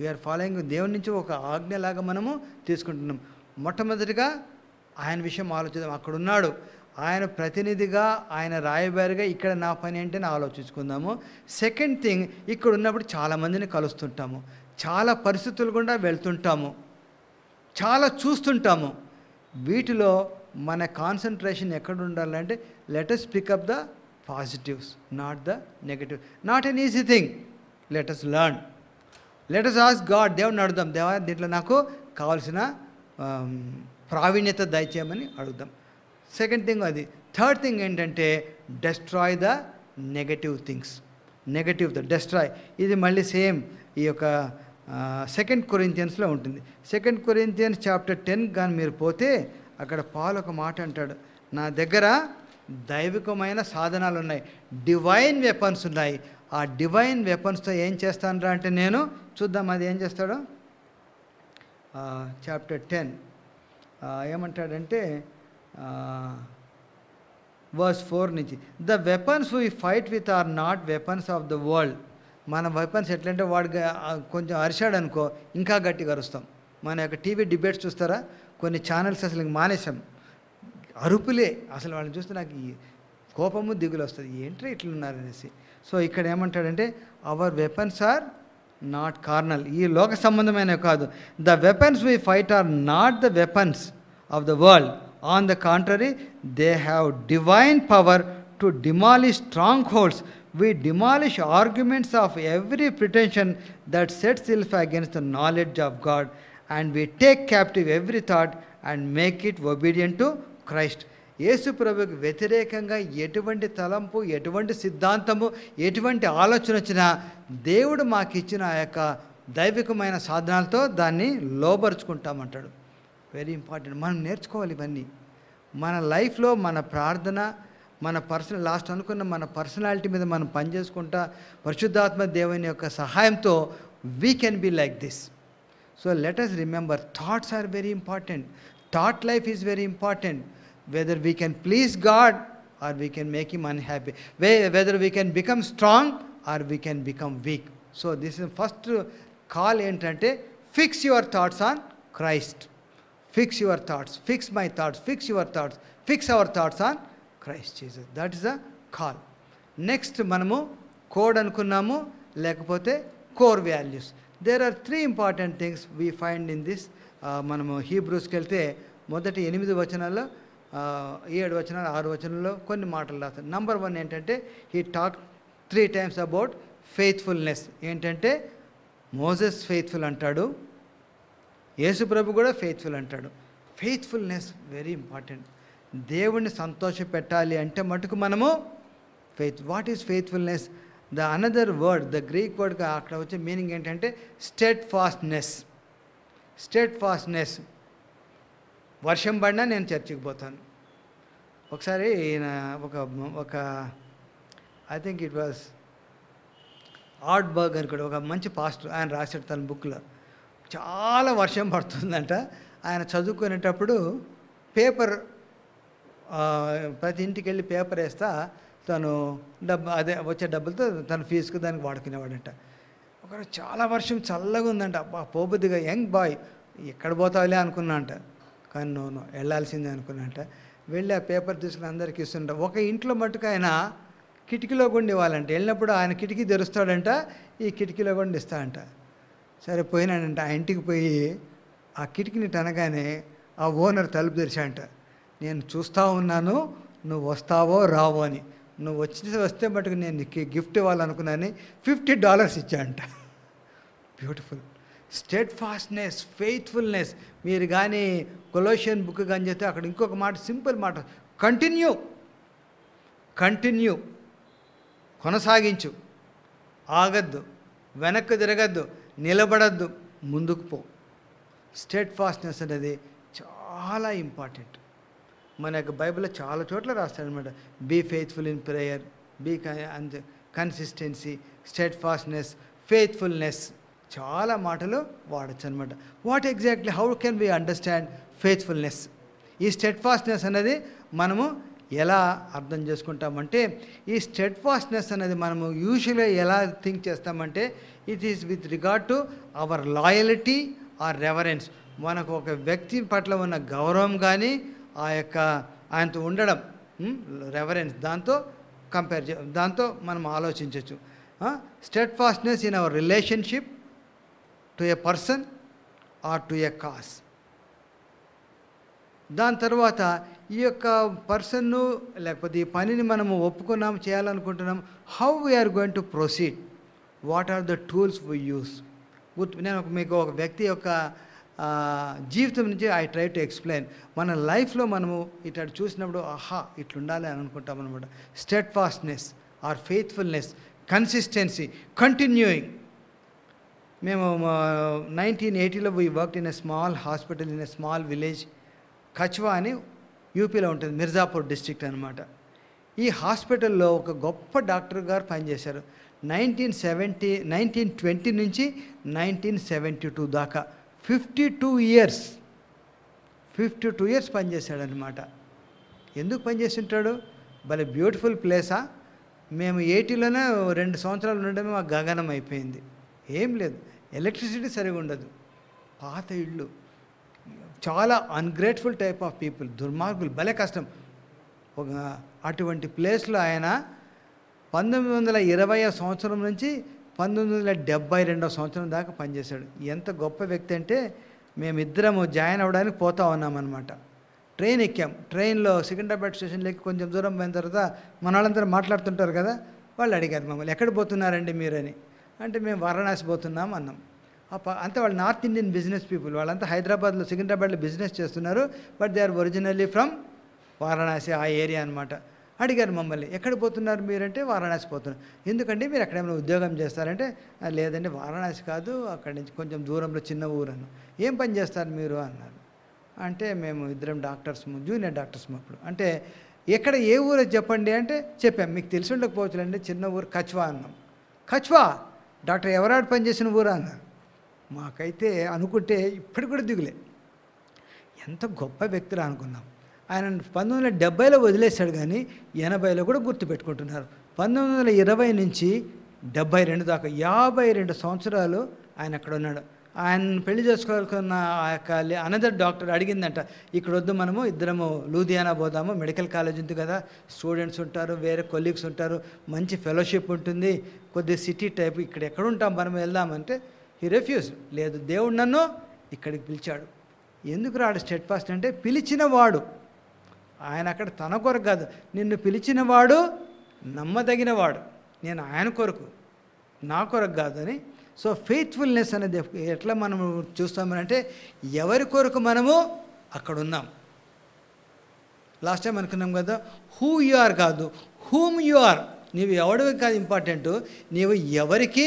we're following దేవుని నుంచి ఒక ఆజ్ఞలాగా మనము తీసుకుంటున్నాం. మొట్టమొదటిగా ఆయన విషయం ఆలోచిద్దాం. అక్కడ ఉన్నాడు ఆయన ప్రతినిధిగా ఆయన రాయబారిగా ఇక్కడ నా పని ఏంటని ఆలోచించుకుందాము. సెకండ్ థింగ్ ఇక్కడ ఉన్నప్పుడు చాలామందిని కలుస్తుంటాము. చాలా పరిస్థితులు గుండా వెళ్తుంటాము. చాలా చూస్తుంటాము. వీటిలో మన కాన్సన్ట్రేషన్ ఎక్కడ ఉండాలంటే let us pick up the positives not the negative not an easy thing let us learn let us ask God దేవుడిని అడుగుదాం దేవా దీంట్లో నాకు కావాల్సిన ప్రావీణ్యత దయచేయమని అడుగుదాం. సెకండ్ థింగ్ అది థర్డ్ థింగ్ ఏంటంటే destroy the negative things negative the destroy ఇది మళ్ళీ సేమ్ ఈ యొక్క సెకండ్ కొరింతియన్స్లో ఉంటుంది. సెకండ్ కొరింతియన్స్ చాప్టర్ టెన్ కానీ మీరు పోతే అక్కడ పాలు ఒక మాట అంటాడు. నా దగ్గర దైవికమైన సాధనాలు ఉన్నాయి డివైన్ వెపన్స్ ఉన్నాయి. ఆ డివైన్ వెపన్స్తో ఏం చేస్తానరా అంటే నేను చూద్దాం అది ఏం చేస్తాడో? చాప్టర్ టెన్ ఏమంటాడంటే వర్స్ ఫోర్ నుంచి. The weapons we fight with are not weapons of the world మన వెపన్స్ ఎట్లంటే వాడికి కొంచెం అరిశాడు అనుకో ఇంకా గట్టిగా అరుస్తాం. మన యొక్క టీవీ డిబేట్స్ చూస్తారా? కొన్ని ఛానల్స్ అసలు ఇంక మానేసాం అరుపులే. అసలు వాళ్ళని చూస్తే నాకు ఈ కోపము దిగులు వస్తుంది ఏంట్రా ఇట్లున్నారు అనేసి సో ఇక్కడ ఏమంటాడంటే our weapons are not carnal ఈ లోక సంబంధమైన కాదు. The weapons we fight are not the weapons of the world on the contrary they have divine power to demolish strongholds we demolish arguments of every pretension that set self against the knowledge of God and we take captive every thought and make it obedient to Christ యేసు ప్రభుకి వ్యతిరేకంగా ఎటువంటి తలంపు ఎటువంటి సిద్ధాంతము ఎటువంటి ఆలోచన వచ్చినా దేవుడు మాకు ఇచ్చిన ఆ యొక్క దైవికమైన సాధనాలతో దాన్ని లోపరుచుకుంటామంటాడు వెరీ ఇంపార్టెంట్ మనం నేర్చుకోవాలి ఇవన్నీ. మన లైఫ్లో మన ప్రార్థన మన పర్సనల్ లాస్ట్ అనుకున్న మన పర్సనాలిటీ మీద మనం పనిచేసుకుంటా పరిశుద్ధాత్మ దేవుని యొక్క సహాయంతో we can be like this so let us remember thoughts are very important thought life is very important whether we can please God or we can make him unhappy way whether we can become strong or we can become weak so this is first call ఏంటంటే fix your thoughts on Christ fix your thoughts fix my thoughts fix your thoughts fix our thoughts on Christ Jesus that is the call next మనము code అనుకున్నాము లేకపోతే core values. There are three important things we find in this మనము హీబ్రూస్కి వెళ్తే మొదటి ఎనిమిది వచనాల్లో ఏడు వచనాలు ఆరు వచనంలో కొన్ని మాటలు రాస్తాయి. నంబర్ వన్ ఏంటంటే he talk three times about faithfulness ఏంటంటే మోజెస్ ఫెయిత్ఫుల్ అంటాడు యేసు ప్రభు కూడా ఫెయిత్ఫుల్ అంటాడు. ఫెయిత్ఫుల్నెస్ వెరీ ఇంపార్టెంట్ దేవుణ్ణి సంతోష పెట్టాలి అంటే మటుకు మనము faith what is faithfulness the another word the Greek word అక్కడ వచ్చే మీనింగ్ ఏంటంటే స్టెట్ ఫాస్ట్నెస్ స్టెట్ ఫాస్ట్నెస్ వర్షం పడినా నేను చర్చికి పోతాను. ఒకసారి ఈయన ఒక ఒక I think it was Art Burg అని కూడా ఒక మంచి పాస్టర్ ఆయన రాశాడు తన బుక్లో. చాలా వర్షం పడుతుందంట. ఆయన చదువుకునేటప్పుడు పేపర్ ప్రతి ఇంటికి వెళ్ళి పేపర్ వేస్తా తను డబ్బు అదే వచ్చే డబ్బులతో తన ఫీజుకు దానికి వాడుకునేవాడంట. ఒకరోజు చాలా వర్షం చల్లగా ఉందంట. పోబుద్దిగా యంగ్ బాయ్ ఎక్కడ పోతావులే అనుకున్నా అంట కానీ నో వెళ్ళాల్సిందే అనుకున్నాంట వెళ్ళి ఆ పేపర్ తీసుకుని అందరికి ఇస్తుంట ఒక ఇంట్లో మట్టుకు ఆయన కిటికీలో గుండి ఇవ్వాలంట. వెళ్ళినప్పుడు ఆయన కిటికీ తెరుస్తాడంట ఈ కిటికీలో గుండి ఇస్తాడంట. సరే పోయినాడంట. ఆ ఇంటికి పోయి ఆ కిటికీని టనగానే ఆ ఓనర్ తలుపు తెరిచాడంట. నేను చూస్తూ ఉన్నాను నువ్వు వస్తావో రావో అని. నువ్వు వచ్చి వస్తే మటుకు నేను గిఫ్ట్ ఇవ్వాలనుకున్నాను ఫిఫ్టీ డాలర్స్ ఇచ్చాడంట. బ్యూటిఫుల్. Steadfastness faithfulness. మీరు కానీ కొలోషియన్ బుక్ కానీ చెప్తే అక్కడ ఇంకొక మాట సింపుల్ మాట. కంటిన్యూ. కంటిన్యూ. కొనసాగించు. ఆగద్దు. వెనక్కి తిరగద్దు. నిలబడద్దు. ముందుకు పో. స్టేట్ ఫాస్ట్నెస్ అనేది చాలా ఇంపార్టెంట్. మన యొక్క బైబిల్లో చాలా చోట్ల రాస్తాడనమాట be faithful in prayer. Be consistency steadfastness faithfulness. చాలా మాటలు వాడచ్చు అనమాట what exactly how can we understand faithfulness ఈ స్టెడ్ ఫాస్ట్నెస్ అనేది మనము ఎలా అర్థం చేసుకుంటామంటే ఈ స్టెడ్ ఫాస్ట్నెస్ అనేది మనము యూజువల్గా ఎలా థింక్ చేస్తామంటే it is with regard to our loyalty or reverence మనకు ఒక వ్యక్తి పట్ల ఉన్న గౌరవం కానీ ఆ యొక్క ఆయనతో ఉండడం రెవరెన్స్ దాంతో కంపేర్ చే దాంతో మనం ఆలోచించవచ్చు steadfastness in our relationship to a person or to a cause దాని తర్వాత ఈ యొక్క పర్సన్ను లేకపోతే ఈ పనిని మనము ఒప్పుకున్నాం చేయాలనుకుంటున్నాం how we're going to proceed what are the tools we use గుర్తు నేను ఒక- మీకు ఒక వ్యక్తి యొక్క జీవితం నుంచి ఐ ట్రై టు ఎక్స్ప్లెయిన్ మన లైఫ్లో మనము ఇటు చూసినప్పుడు ఆహా ఇట్లుండాలి అని అనుకుంటాం అనమాట steadfastness or faithfulness consistency continuing మేము nineteen ఎయిటీలో we work in a small hospital in a small village Kachhwa అని యూపీలో ఉంటుంది మిర్జాపూర్ డిస్ట్రిక్ట్ అనమాట ఈ హాస్పిటల్లో ఒక గొప్ప డాక్టర్ గారు పనిచేశారు. నైన్టీన్ సెవెంటీ నైన్టీన్ ట్వంటీ నుంచి నైన్టీన్ సెవెంటీ టూ దాకా. Fifty two years fifty two years పనిచేశాడనమాట ఎందుకు పనిచేస్తుంటాడు భలే బ్యూటిఫుల్ ప్లేసా మేము ఎయిటీలోనే రెండు సంవత్సరాలు ఉండడమే మాకు గగనం అయిపోయింది. ఏం లేదు. ఎలక్ట్రిసిటీ సరిగా ఉండదు. పాత ఇళ్ళు. చాలా అన్గ్రేట్ఫుల్ టైప్ ఆఫ్ పీపుల్ దుర్మార్గులు భలే కష్టం. ఒక అటువంటి ప్లేస్లో ఆయన పంతొమ్మిది వందల ఇరవై సంవత్సరం నుంచి పంతొమ్మిది వందల డెబ్బై రెండో సంవత్సరం దాకా పనిచేశాడు. ఎంత గొప్ప వ్యక్తి అంటే మేమిద్దరము జాయిన్ అవ్వడానికి పోతా ఉన్నామన్నమాట. ట్రైన్ ఎక్కాం. ట్రైన్లో సికింద్రాబాద్ స్టేషన్లో ఎక్కి కొంచెం దూరం పోయిన తర్వాత మన వాళ్ళందరూ మాట్లాడుతుంటారు కదా వాళ్ళు అడిగారు మమ్మల్ని ఎక్కడ పోతున్నారండి మీరని? అంటే మేము వారణాసి పోతున్నాం అన్నాం. అప్ప అంతే వాళ్ళు నార్త్ ఇండియన్ బిజినెస్ పీపుల్ వాళ్ళంతా హైదరాబాద్లో సికింద్రాబాద్లో బిజినెస్ చేస్తున్నారు. But they are originally from Varanasi ఆ ఏరియా అనమాట అడిగారు మమ్మల్ని ఎక్కడ పోతున్నారు మీరంటే వారణాసి పోతున్నారు ఎందుకంటే మీరు ఎక్కడేమైనా ఉద్యోగం చేస్తారంటే? లేదండి వారణాసి కాదు అక్కడి నుంచి కొంచెం దూరంలో చిన్న ఊరు అన్న. ఏం పని చేస్తారు మీరు? అన్నారు. అంటే మేము ఇద్దరం డాక్టర్స్ జూనియర్ డాక్టర్స్ అప్పుడు అంటే ఎక్కడ ఏ ఊరు చెప్పండి అంటే చెప్పాం. మీకు తెలిసి ఉండకపోవచ్చులండి చిన్న ఊరు కచ్వా అన్నాం. కచ్వా? డాక్టర్ ఎవరాడు పనిచేసిన ఊరా అన్నారు మాకైతే అనుకుంటే ఇప్పటికి కూడా దిగులే. ఎంత గొప్ప వ్యక్తులు అనుకున్నాం. ఆయన పంతొమ్మిది వందల డెబ్బైలో వదిలేశాడు కానీ ఎనభైలో కూడా గుర్తుపెట్టుకుంటున్నారు పంతొమ్మిది వందల ఇరవై నుంచి డెబ్బై రెండు దాకా యాభై రెండు సంవత్సరాలు ఆయన అక్కడ ఉన్నాడు. ఆయన పెళ్ళి చేసుకోవాలనుకున్న ఆ యొక్క అనదర్ డాక్టర్ అడిగిందంట ఇక్కడ వద్దు మనము ఇద్దరము లూధియానా పోదాము మెడికల్ కాలేజ్ ఉంది కదా స్టూడెంట్స్ ఉంటారు వేరే కొలీగ్స్ ఉంటారు మంచి ఫెలోషిప్ ఉంటుంది కొద్ది సిటీ టైప్ ఇక్కడ ఎక్కడ ఉంటాం మనం వెళ్దామంటే హీ రెఫ్యూజ్ లేదు దేవుడు నన్ను ఇక్కడికి పిలిచాడు. ఎందుకు రాడు స్టెట్ ఫాస్ట్ అంటే పిలిచినవాడు. ఆయన అక్కడ తన కొరకు కాదు నిన్ను పిలిచినవాడు నమ్మదగినవాడు. నేను ఆయన కొరకు నా కొరకు కాదని సో ఫెయిత్ఫుల్నెస్ అనేది ఎట్లా మనం చూస్తామనంటే ఎవరి కొరకు మనము అక్కడ ఉన్నాం లాస్ట్ టైం అనుకున్నాం కదా హూ యు ఆర్ కాదు హూమ్ యు ఆర్ నీవు ఎవడివి కాదు ఇంపార్టెంట్ నీవు ఎవరికి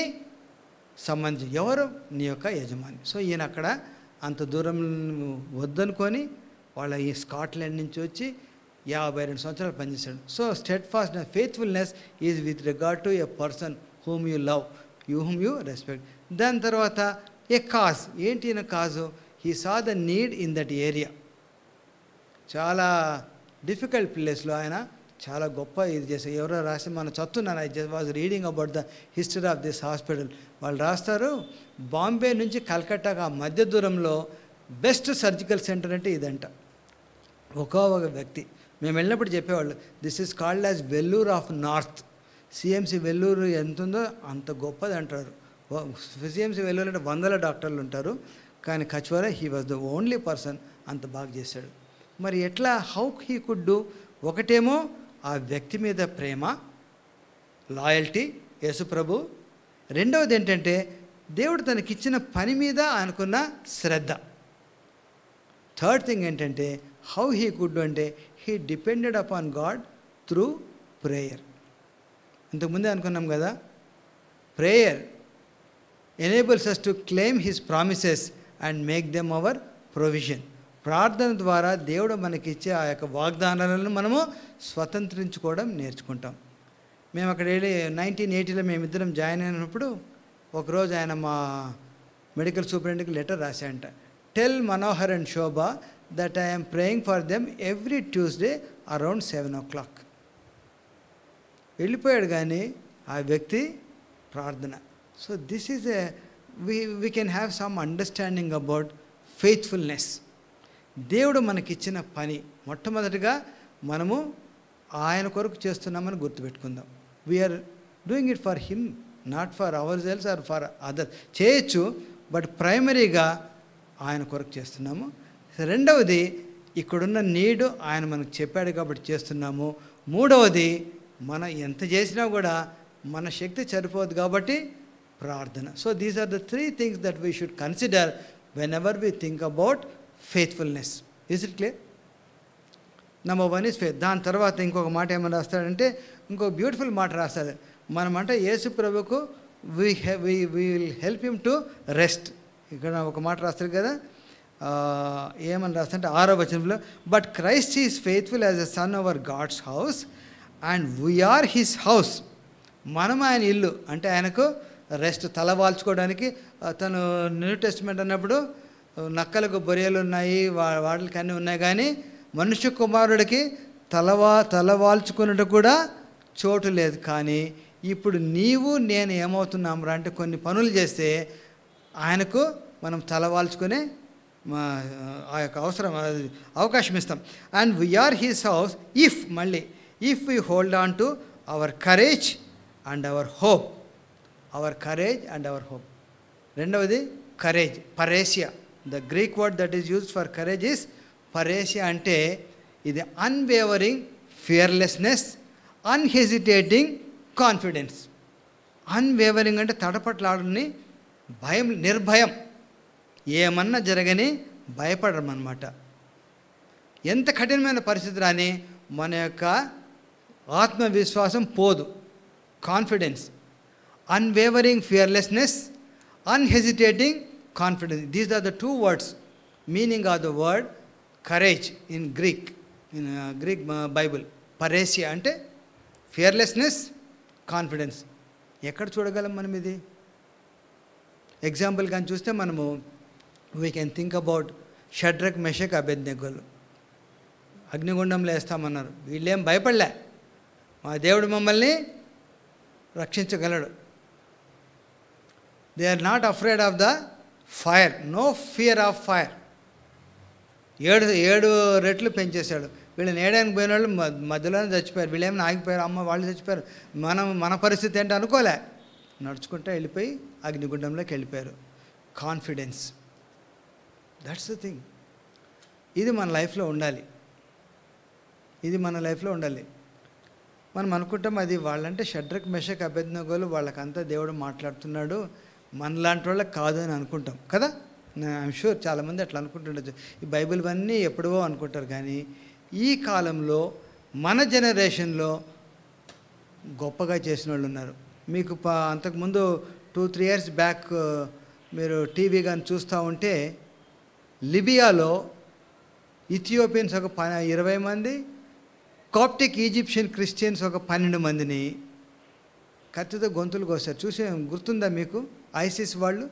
సంబంధించి ఎవరు? నీ యొక్క యజమాని. సో ఈయన అక్కడ అంత దూరం వద్దనుకొని వాళ్ళ ఈ స్కాట్లాండ్ నుంచి వచ్చి యాభై రెండు సంవత్సరాలు పనిచేశాడు. So steadfast faithfulness is with regard to a person whom you love you whom you respect దాని తర్వాత ఏ కాజ్? ఏంటి ఈయన cause? He saw the need in that area చాలా డిఫికల్ట్ ప్లేస్లో ఆయన చాలా గొప్ప ఇది చేశారు. ఎవరో రాసి మనం చదువుతున్నాను I just was reading about the history of this hospital వాళ్ళు రాస్తారు బాంబే నుంచి కల్కట్టాకు ఆ మధ్య దూరంలో బెస్ట్ సర్జికల్ సెంటర్ అంటే ఇదంట. ఒక్కో ఒక వ్యక్తి. మేము వెళ్ళినప్పుడు చెప్పేవాళ్ళు this is called as Vellore of north CMC Vellore ఎంత ఉందో అంత గొప్పది అంటారు. సిఎంసి వెల్లూరు అంటే వందల డాక్టర్లు ఉంటారు. కానీ కచ్వర he was the only person అంత బాగా చేశాడు. మరి ఎట్లా హౌ హీ కుడ్ డూ ఒకటేమో ఆ వ్యక్తి మీద ప్రేమ లాయల్టీ యేసుప్రభు. రెండవది ఏంటంటే దేవుడు తనకిచ్చిన పని మీద అనుకున్న శ్రద్ధ. థర్డ్ థింగ్ ఏంటంటే హౌ హీ కుడ్ అంటే he depended upon God through prayer ఇంతకుముందే అనుకున్నాం కదా prayer enables us to claim his promises and make them our provision ప్రార్థన ద్వారా దేవుడు మనకిచ్చే ఆ యొక్క వాగ్దానాలను మనము స్వతంత్రించుకోవడం నేర్చుకుంటాం. మేము అక్కడ వెళ్ళి నైన్టీన్ ఎయిటీలో మేమిద్దరం జాయిన్ అయినప్పుడు ఒకరోజు ఆయన మా మెడికల్ సూపరింటెండెంట్కి letter రాశాయంట tell Manohar and Shobha that I'm praying for them every Tuesday around seven o'clock వెళ్ళిపోయాడు కానీ ఆ వ్యక్తి ప్రార్థన. So this is a we we can have some understanding about faithfulness దేవుడు మనకిచ్చిన పని మొట్టమొదటిగా మనము ఆయన కొరకు చేస్తున్నామని గుర్తుపెట్టుకుందాం. We're doing it for him not for our selves or for other చేయొచ్చు బట్ ప్రైమరీగా ఆయన కొరకు చేస్తున్నాము. రెండవది ఇక్కడున్న నీడు ఆయన మనకు చెప్పాడు కాబట్టి చేస్తున్నాము. మూడవది మనం ఎంత చేసినా కూడా మన శక్తి సరిపోదు కాబట్టి ప్రార్థన. So these are the three things that we should consider whenever we think about faithfulness is it clear number one is faith దాని తర్వాత ఇంకొక మాట ఏమని రాస్తాడంటే ఇంకో బ్యూటిఫుల్ మాట రాస్తాడు. మనమంటే యేసు ప్రభుకు we we will help him to rest ఇక్కడ ఒక మాట రాస్తారు కదా ఏమని రాస్తాడంటే ఆరో వచనంలో but Christ is faithful as a son over God's house and we're his house మనం ఆయన ఇల్లు. అంటే ఆయనకు రెస్ట్ తల వాల్చుకోవడానికి తను న్యూ టెస్ట్మెంట్ అన్నప్పుడు నక్కలకు బొరియలు ఉన్నాయి వా వాటికి అన్నీ ఉన్నాయి కానీ మనుష్య కుమారుడికి తలవా తలవాల్చుకున్నట్టు కూడా చోటు లేదు. కానీ ఇప్పుడు నీవు నేను ఏమవుతున్నాం రా అంటే కొన్ని పనులు చేస్తే ఆయనకు మనం తలవాల్చుకునే ఆ యొక్క అవసరం అవకాశం ఇస్తాం. And we're his house if మళ్ళీ if we hold on to our courage and our hope our courage and our hope రెండవది courage parrhesia the Greek word that is used for courage is parrhesia అంటే ఇది unwavering fearlessness unhesitating confidence unwavering అంటే తడపట్లాడని భయం నిర్భయం. ఏమన్నా జరగని భయపడమన్నమాట ఎంత కఠినమైన పరిస్థితి రాని మన యొక్క ఆత్మవిశ్వాసం పోదు. Confidence unwavering fearlessness unhesitating confidence these are the two words meaning of the word courage in Greek in Greek Bible parrhesia అంటే ఫియర్లెస్నెస్ కాన్ఫిడెన్స్ ఎక్కడ చూడగలం మనం ఇది? ఎగ్జాంపుల్ కానీ చూస్తే మనము we can think about Shadrach Meshach అభ్యర్థ్యగులు అగ్నిగుండంలో వేస్తామన్నారు. వీళ్ళేం భయపడలే. మా దేవుడు మమ్మల్ని రక్షించగలడు. They are not afraid of the fire no fear of fire ఏడు ఏడు రెట్లు పెంచేశాడు. వీళ్ళని ఏడానికి పోయిన వాళ్ళు మధ్యలోనే చచ్చిపోయారు. వీళ్ళేమైనా ఆగిపోయారు? అమ్మ వాళ్ళు చచ్చిపోయారు. మనం మన పరిస్థితి ఏంటో అనుకోలే. నడుచుకుంటూ వెళ్ళిపోయి అగ్నిగుండంలోకి వెళ్ళిపోయారు. కాన్ఫిడెన్స్ దట్స్ ద థింగ్ ఇది మన లైఫ్లో ఉండాలి. ఇది మన లైఫ్లో ఉండాలి. మనం అనుకుంటాం అది వాళ్ళంటే షడ్రక్ మెషక్ అభ్యర్థనగోలు వాళ్ళకంతా దేవుడు మాట్లాడుతున్నాడు. మనలాంటి వాళ్ళకి కాదు అని అనుకుంటాం కదా? ఐఎమ్ షూర్ చాలామంది అట్లా అనుకుంటుండొచ్చు. ఈ బైబిల్ అన్నీ ఎప్పుడో అనుకుంటారు కానీ ఈ కాలంలో మన జనరేషన్లో గొప్పగా చేసిన వాళ్ళు ఉన్నారు. మీకు ప అంతకుముందు టూ త్రీ ఇయర్స్ బ్యాక్ మీరు టీవీ కానీ చూస్తూ ఉంటే లిబియాలో ఇథియోపియన్స్ ఒక ప ఇరవై మంది కాప్టిక్ ఈజిప్షియన్ క్రిస్టియన్స్ ఒక పన్నెండు మందిని కత్తితో గొంతులు కోసారు చూసే గుర్తుందా మీకు? ఐసిస్ వాళ్ళు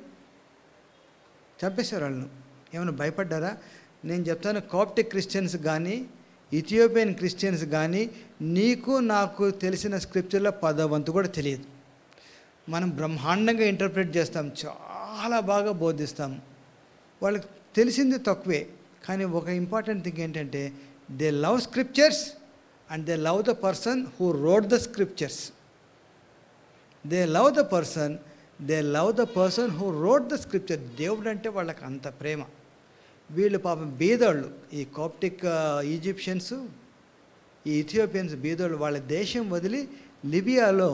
చంపేశారు వాళ్ళను. ఏమైనా భయపడ్డారా? నేను చెప్తాను కాప్టిక్ క్రిస్టియన్స్ కానీ ఇథియోపియన్ క్రిస్టియన్స్ కానీ నీకు నాకు తెలిసిన స్క్రిప్చర్లో పదవంతు కూడా తెలియదు. మనం బ్రహ్మాండంగా ఇంటర్ప్రిట్ చేస్తాం చాలా బాగా బోధిస్తాం. వాళ్ళకి తెలిసింది తక్కువే. కానీ ఒక ఇంపార్టెంట్ థింగ్ ఏంటంటే they love scriptures and they love the person who wrote the scriptures they love the person they love the person who wrote the scripture దేవుడు అంటే వాళ్ళకి అంత ప్రేమ. వీళ్ళు పాపం బీదోళ్ళు. ఈ కాప్టిక్ ఈజిప్షియన్స్ ఈ ఇథియోపియన్స్ బీదోళ్ళు వాళ్ళ దేశం వదిలి లిబియాలో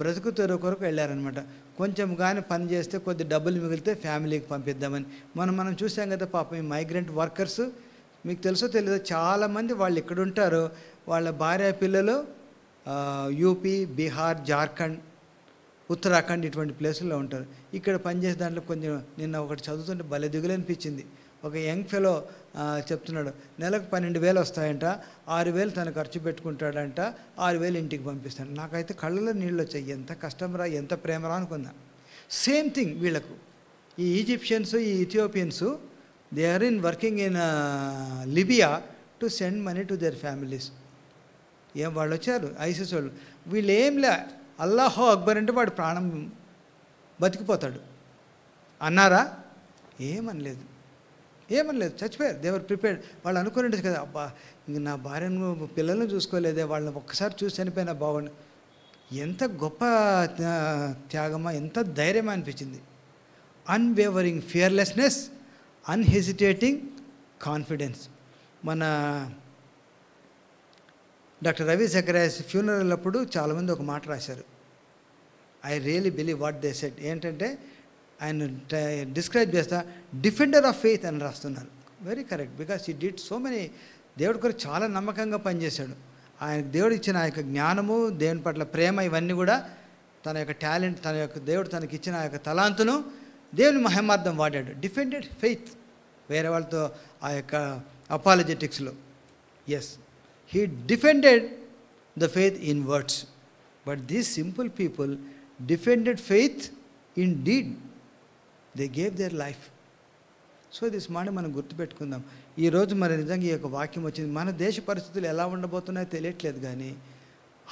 బ్రతుకుతెరువు కొరకు వెళ్ళారనమాట కొంచెం కానీ పని చేస్తే కొద్ది డబ్బులు మిగిలితే ఫ్యామిలీకి పంపిద్దామని. మనం మనం చూసాం కదా పాపం ఈ మైగ్రెంట్ వర్కర్స్. మీకు తెలుసో తెలియదు చాలామంది వాళ్ళు ఇక్కడ ఉంటారు. వాళ్ళ భార్య పిల్లలు యూపీ బీహార్ జార్ఖండ్ ఉత్తరాఖండ్ ఇటువంటి ప్లేసుల్లో ఉంటారు. ఇక్కడ పనిచేసే దాంట్లో కొంచెం నిన్న ఒకటి చదువుతుంటే భలే దిగులనిపించింది. ఒక యంగ్ ఫెలో చెప్తున్నాడు నెలకు పన్నెండు వేలు వస్తాయంట ఆరు వేలు తను ఖర్చు పెట్టుకుంటాడంట ఆరు వేలు ఇంటికి పంపిస్తాడు. నాకైతే కళ్ళలో నీళ్ళు వచ్చాయి ఎంత కష్టంరా ఎంత ప్రేమరా అనుకున్నా. సేమ్ థింగ్ వీళ్ళకు. ఈ ఈజిప్షియన్స్ ఈ Ethiopians they are in working in Libya to send money to their families ఏం వాళ్ళు వచ్చారు ఐసిస్ వాళ్ళు. వీళ్ళు ఏం లే అల్లాహో అక్బర్ అంటే వాడు ప్రాణం బతికిపోతాడు. అన్నారా? ఏమనలేదు. ఏమనలేదు. చచ్చిపోయారు. దేవర్ ప్రిపేర్డ్ వాళ్ళు అనుకుని కదా అబ్బా ఇంక నా భార్యను పిల్లల్ని చూసుకోలేదే వాళ్ళని ఒక్కసారి చూసి చనిపోయినా బాగుండు. ఎంత గొప్ప త్యాగమా ఎంత ధైర్యమా అనిపించింది. అన్వేవరింగ్ ఫియర్లెస్నెస్ అన్హెసిటేటింగ్ కాన్ఫిడెన్స్ మన డాక్టర్ రవి జకరాయస్ ఫ్యూనరల్ అప్పుడు చాలామంది ఒక మాట రాశారు. I really believe what they said ఏంటంటే ఆయన డిస్క్రైబ్ చేస్తా డిఫెండర్ ఆఫ్ ఫెయిత్ అని రాస్తున్నారు. Very correct because he did so many దేవుడి కొరకు చాలా నమ్మకంగా పనిచేశాడు. ఆయన దేవుడు ఇచ్చిన ఆ యొక్క జ్ఞానము దేవుని పట్ల ప్రేమ ఇవన్నీ కూడా తన యొక్క టాలెంట్ తన యొక్క దేవుడు తనకి ఇచ్చిన ఆ యొక్క తలాంతును దేవుని మహిమార్థం వాడాడు. డిఫెండెడ్ ఫెయిత్ వేరే వాళ్ళతో ఆ యొక్క అపాలజెటిక్స్లో as he defended the faith in words but these simple people defended faith in deed they gave their life so this మాట మనం గుర్తుపెట్టుకుందాం. ఈరోజు మరి నిజంగా ఈ యొక్క వాక్యం వచ్చింది. మన దేశ పరిస్థితులు ఎలా ఉండబోతున్నాయో తెలియట్లేదు కానీ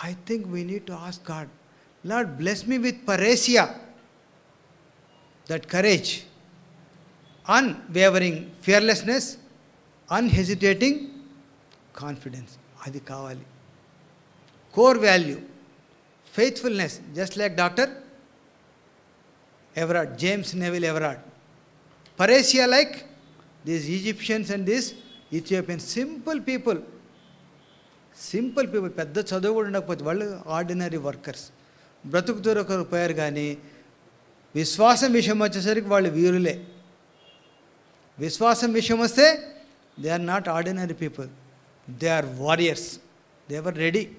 I think we need to ask God Lord bless me with parrhesia that courage unwavering fearlessness unhesitating confidence అది కావాలి. Core value faithfulness just like doctor Everard James Neville Everard parrhesia like these Egyptians and these Ethiopian simple people simple people పెద్ద చదువు కూడా ఉండకపోతే వాళ్ళు ordinary workers బ్రతుకుతూ ఒకరు పోయారు కానీ విశ్వాసం విషయం వచ్చేసరికి వాళ్ళు వీరులే. విశ్వాసం విషయం వస్తే they are not ordinary people they are warriors they were ready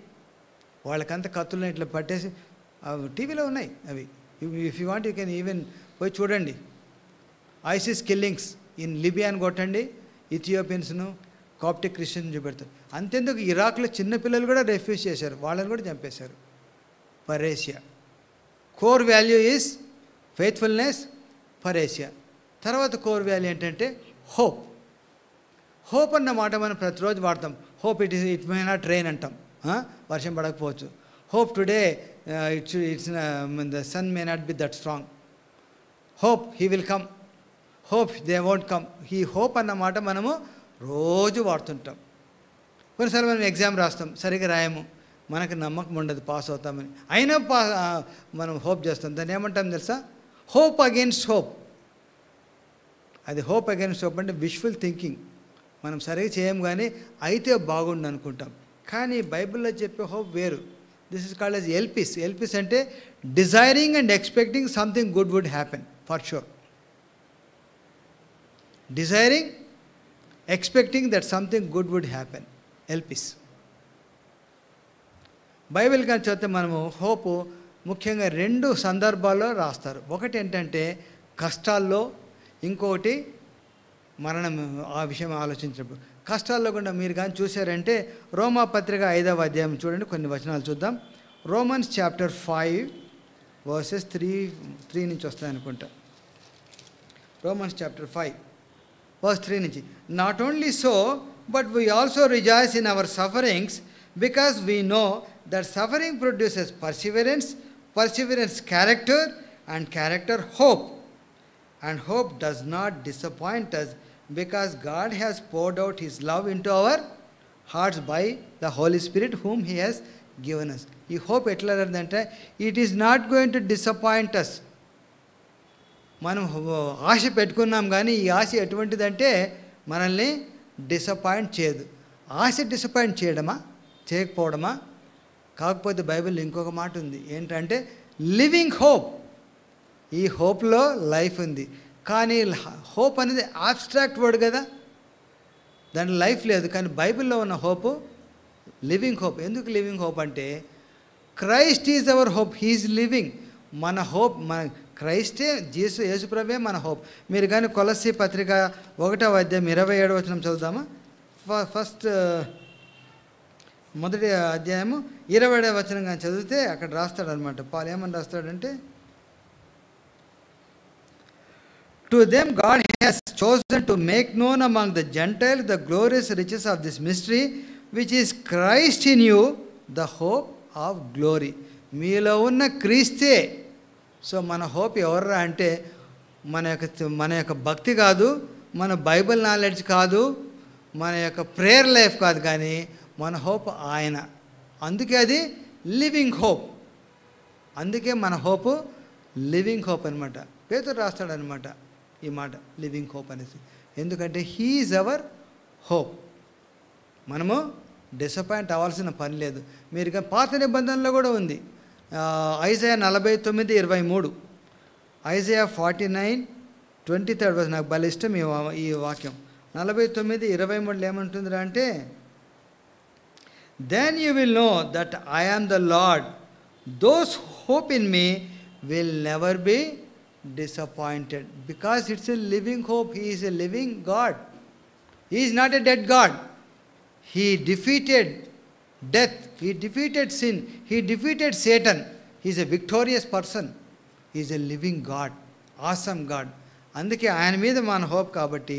వాళ్ళకంత కత్తులను ఇట్లా పట్టేసి అవి టీవీలో ఉన్నాయి అవి. If you want you can even పోయి చూడండి. ఐసిస్ కిల్లింగ్స్ ఇన్ లిబియాని కొట్టండి ఇథియోపియన్స్ను కాప్టిక్ క్రిస్టియన్ చూపెడతారు. అంతెందుకు? ఇరాక్లో చిన్నపిల్లలు కూడా రెఫ్యూజ్ చేశారు. వాళ్ళని కూడా చంపేశారు. Parrhesia core value is faithfulness parrhesia తర్వాత కోర్ వాల్యూ ఏంటంటే హోప్ హోప్ అన్న మాట మనం ప్రతిరోజు వాడతాం. Hope it is it may not rain అంటాం. వర్షం పడకపోవచ్చు. Hope today it's it's the sun may not be that strong. Hope he will come. Hope they won't come. ఈ హోప్ అన్న మాట మనము రోజు వాడుతుంటాం. కొన్నిసార్లు మనం ఎగ్జామ్ రాస్తాం. సరిగ్గా రాయము. మనకు నమ్మకం ఉండదు పాస్ అవుతామని. అయినా పా మనం హోప్ చేస్తాం. దాన్ని ఏమంటాం తెలుసా? Hope against hope. అది హోప్ అగేన్స్ట్ హోప్ అంటే విష్ఫుల్ థింకింగ్. మనం సరిగా చేయం కానీ అయితే బాగుండు అనుకుంటాం. కానీ బైబిల్లో చెప్పే హోప్ వేరు. This is called as elpis elpis అంటే desiring and expecting something good would happen for sure desiring expecting that something good would happen elpis Bible కానీ చూస్తే మనము హోపు ముఖ్యంగా రెండు సందర్భాల్లో రాస్తారు. ఒకటి ఏంటంటే కష్టాల్లో ఇంకొకటి మరణం ఆ విషయం ఆలోచించినప్పుడు కష్టాల్లో కూడా మీరు కానీ చూశారంటే రోమా పత్రిక ఐదవ అధ్యాయం చూడండి కొన్ని వచనాలు చూద్దాం. Romans chapter five verses three three నుంచి వస్తాయి అనుకుంటా. Romans chapter five verse three నుంచి. Not only so but we also rejoice in our sufferings because we know that suffering produces perseverance perseverance character and character hope and hope does not disappoint us because God has poured out His love into our hearts by the Holy Spirit whom he has given us ఈ hope ఎట్లా అంటే it is not going to disappoint us మనం ఆశ పెట్టుకున్నాం కానీ ఈ ఆశ ఎటువంటిదంటే మనల్ని disappoint చేయదు. ఆశ డిసప్పాయింట్ చేయడమా? చేయకపోవడమా? కాకపోతే బైబిల్ ఇంకొక మాట ఉంది. ఏంటంటే లివింగ్ హోప్ ఈ హోప్లో లైఫ్ ఉంది. కానీ హోప్ అనేది ఆబ్స్ట్రాక్ట్ వర్డ్ కదా. దాని లైఫ్ లేదు కానీ బైబిల్లో ఉన్న హోప్ లివింగ్ హోప్. ఎందుకు లివింగ్ హోప్ అంటే Christ is our hope he is living. మన హోప్ మన క్రైస్టే జీసు యేసుప్రభే మన హోప్. మీరు కానీ కొలసి పత్రిక ఒకటో అధ్యాయం ఇరవై ఏడవ వచనం చదువుదామా? ఫ- ఫస్ట్ మొదటి అధ్యాయము ఇరవై ఏడవ వచనం కానీ చదివితే అక్కడ రాస్తాడనమాట పాలు ఏమని రాస్తాడంటే to them, God has chosen to make known among the Gentiles the glorious riches of this mystery, which is Christ in you, the hope of glory మీలో ఉన్న క్రీస్తే సో మన హోప్ ఎవర్రా అంటే మన యొక్క మన యొక్క భక్తి కాదు మన బైబిల్ నాలెడ్జ్ కాదు మన యొక్క ప్రేయర్ లైఫ్ కాదు కానీ మన హోప్ ఆయన అందుకే అది లివింగ్ హోప్ అందుకే మన హోపు లివింగ్ హోప్ అనమాట పేతుడు రాస్తాడనమాట ఈ మాట లివింగ్ హోప్ అనేసి. ఎందుకంటే హీఈస్ అవర్ హోప్ మనము డిసప్పాయింట్ అవ్వాల్సిన పని లేదు. మీరు పాత నిబంధనలో కూడా ఉంది. ఐజయా నలభై తొమ్మిది ఇరవై మూడు. Isaiah forty nine twenty third verse నాకు భలే ఇష్టం ఈ వా- ఈ వాక్యం. నలభై తొమ్మిది ఇరవై మూడులో ఏమంటుందిరా అంటే then you will know that I am the Lord those hope in me will never be disappointed because it's a living hope. He is a living God. He is not a dead God. He defeated death, he defeated sin, he defeated Satan. He is a victorious person. He is a living God, awesome God. అందుకే ఆయన మీద మన hope కాబట్టి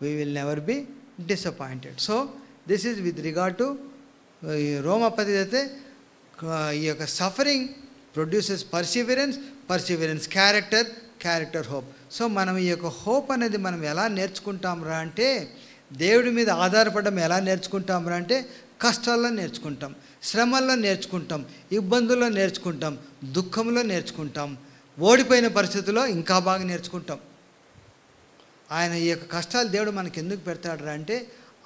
we will never be disappointed so this is with regard to రోమపతి అయితే ఆ, ఈ యొక్క suffering produces Perseverance Perseverance character character hope so మనం ఈ యొక్క హోప్ అనేది మనం ఎలా నేర్చుకుంటాం రా అంటే దేవుడి మీద ఆధారపడడం ఎలా నేర్చుకుంటాం రా అంటే కష్టాల్లో నేర్చుకుంటాం శ్రమల్లో నేర్చుకుంటాం ఇబ్బందుల్లో నేర్చుకుంటాం దుఃఖంలో నేర్చుకుంటాం ఓడిపోయిన పరిస్థితుల్లో ఇంకా బాగా నేర్చుకుంటాం. ఆయన ఈ యొక్క కష్టాలు దేవుడు మనకి ఎందుకు పెడతాడు రా అంటే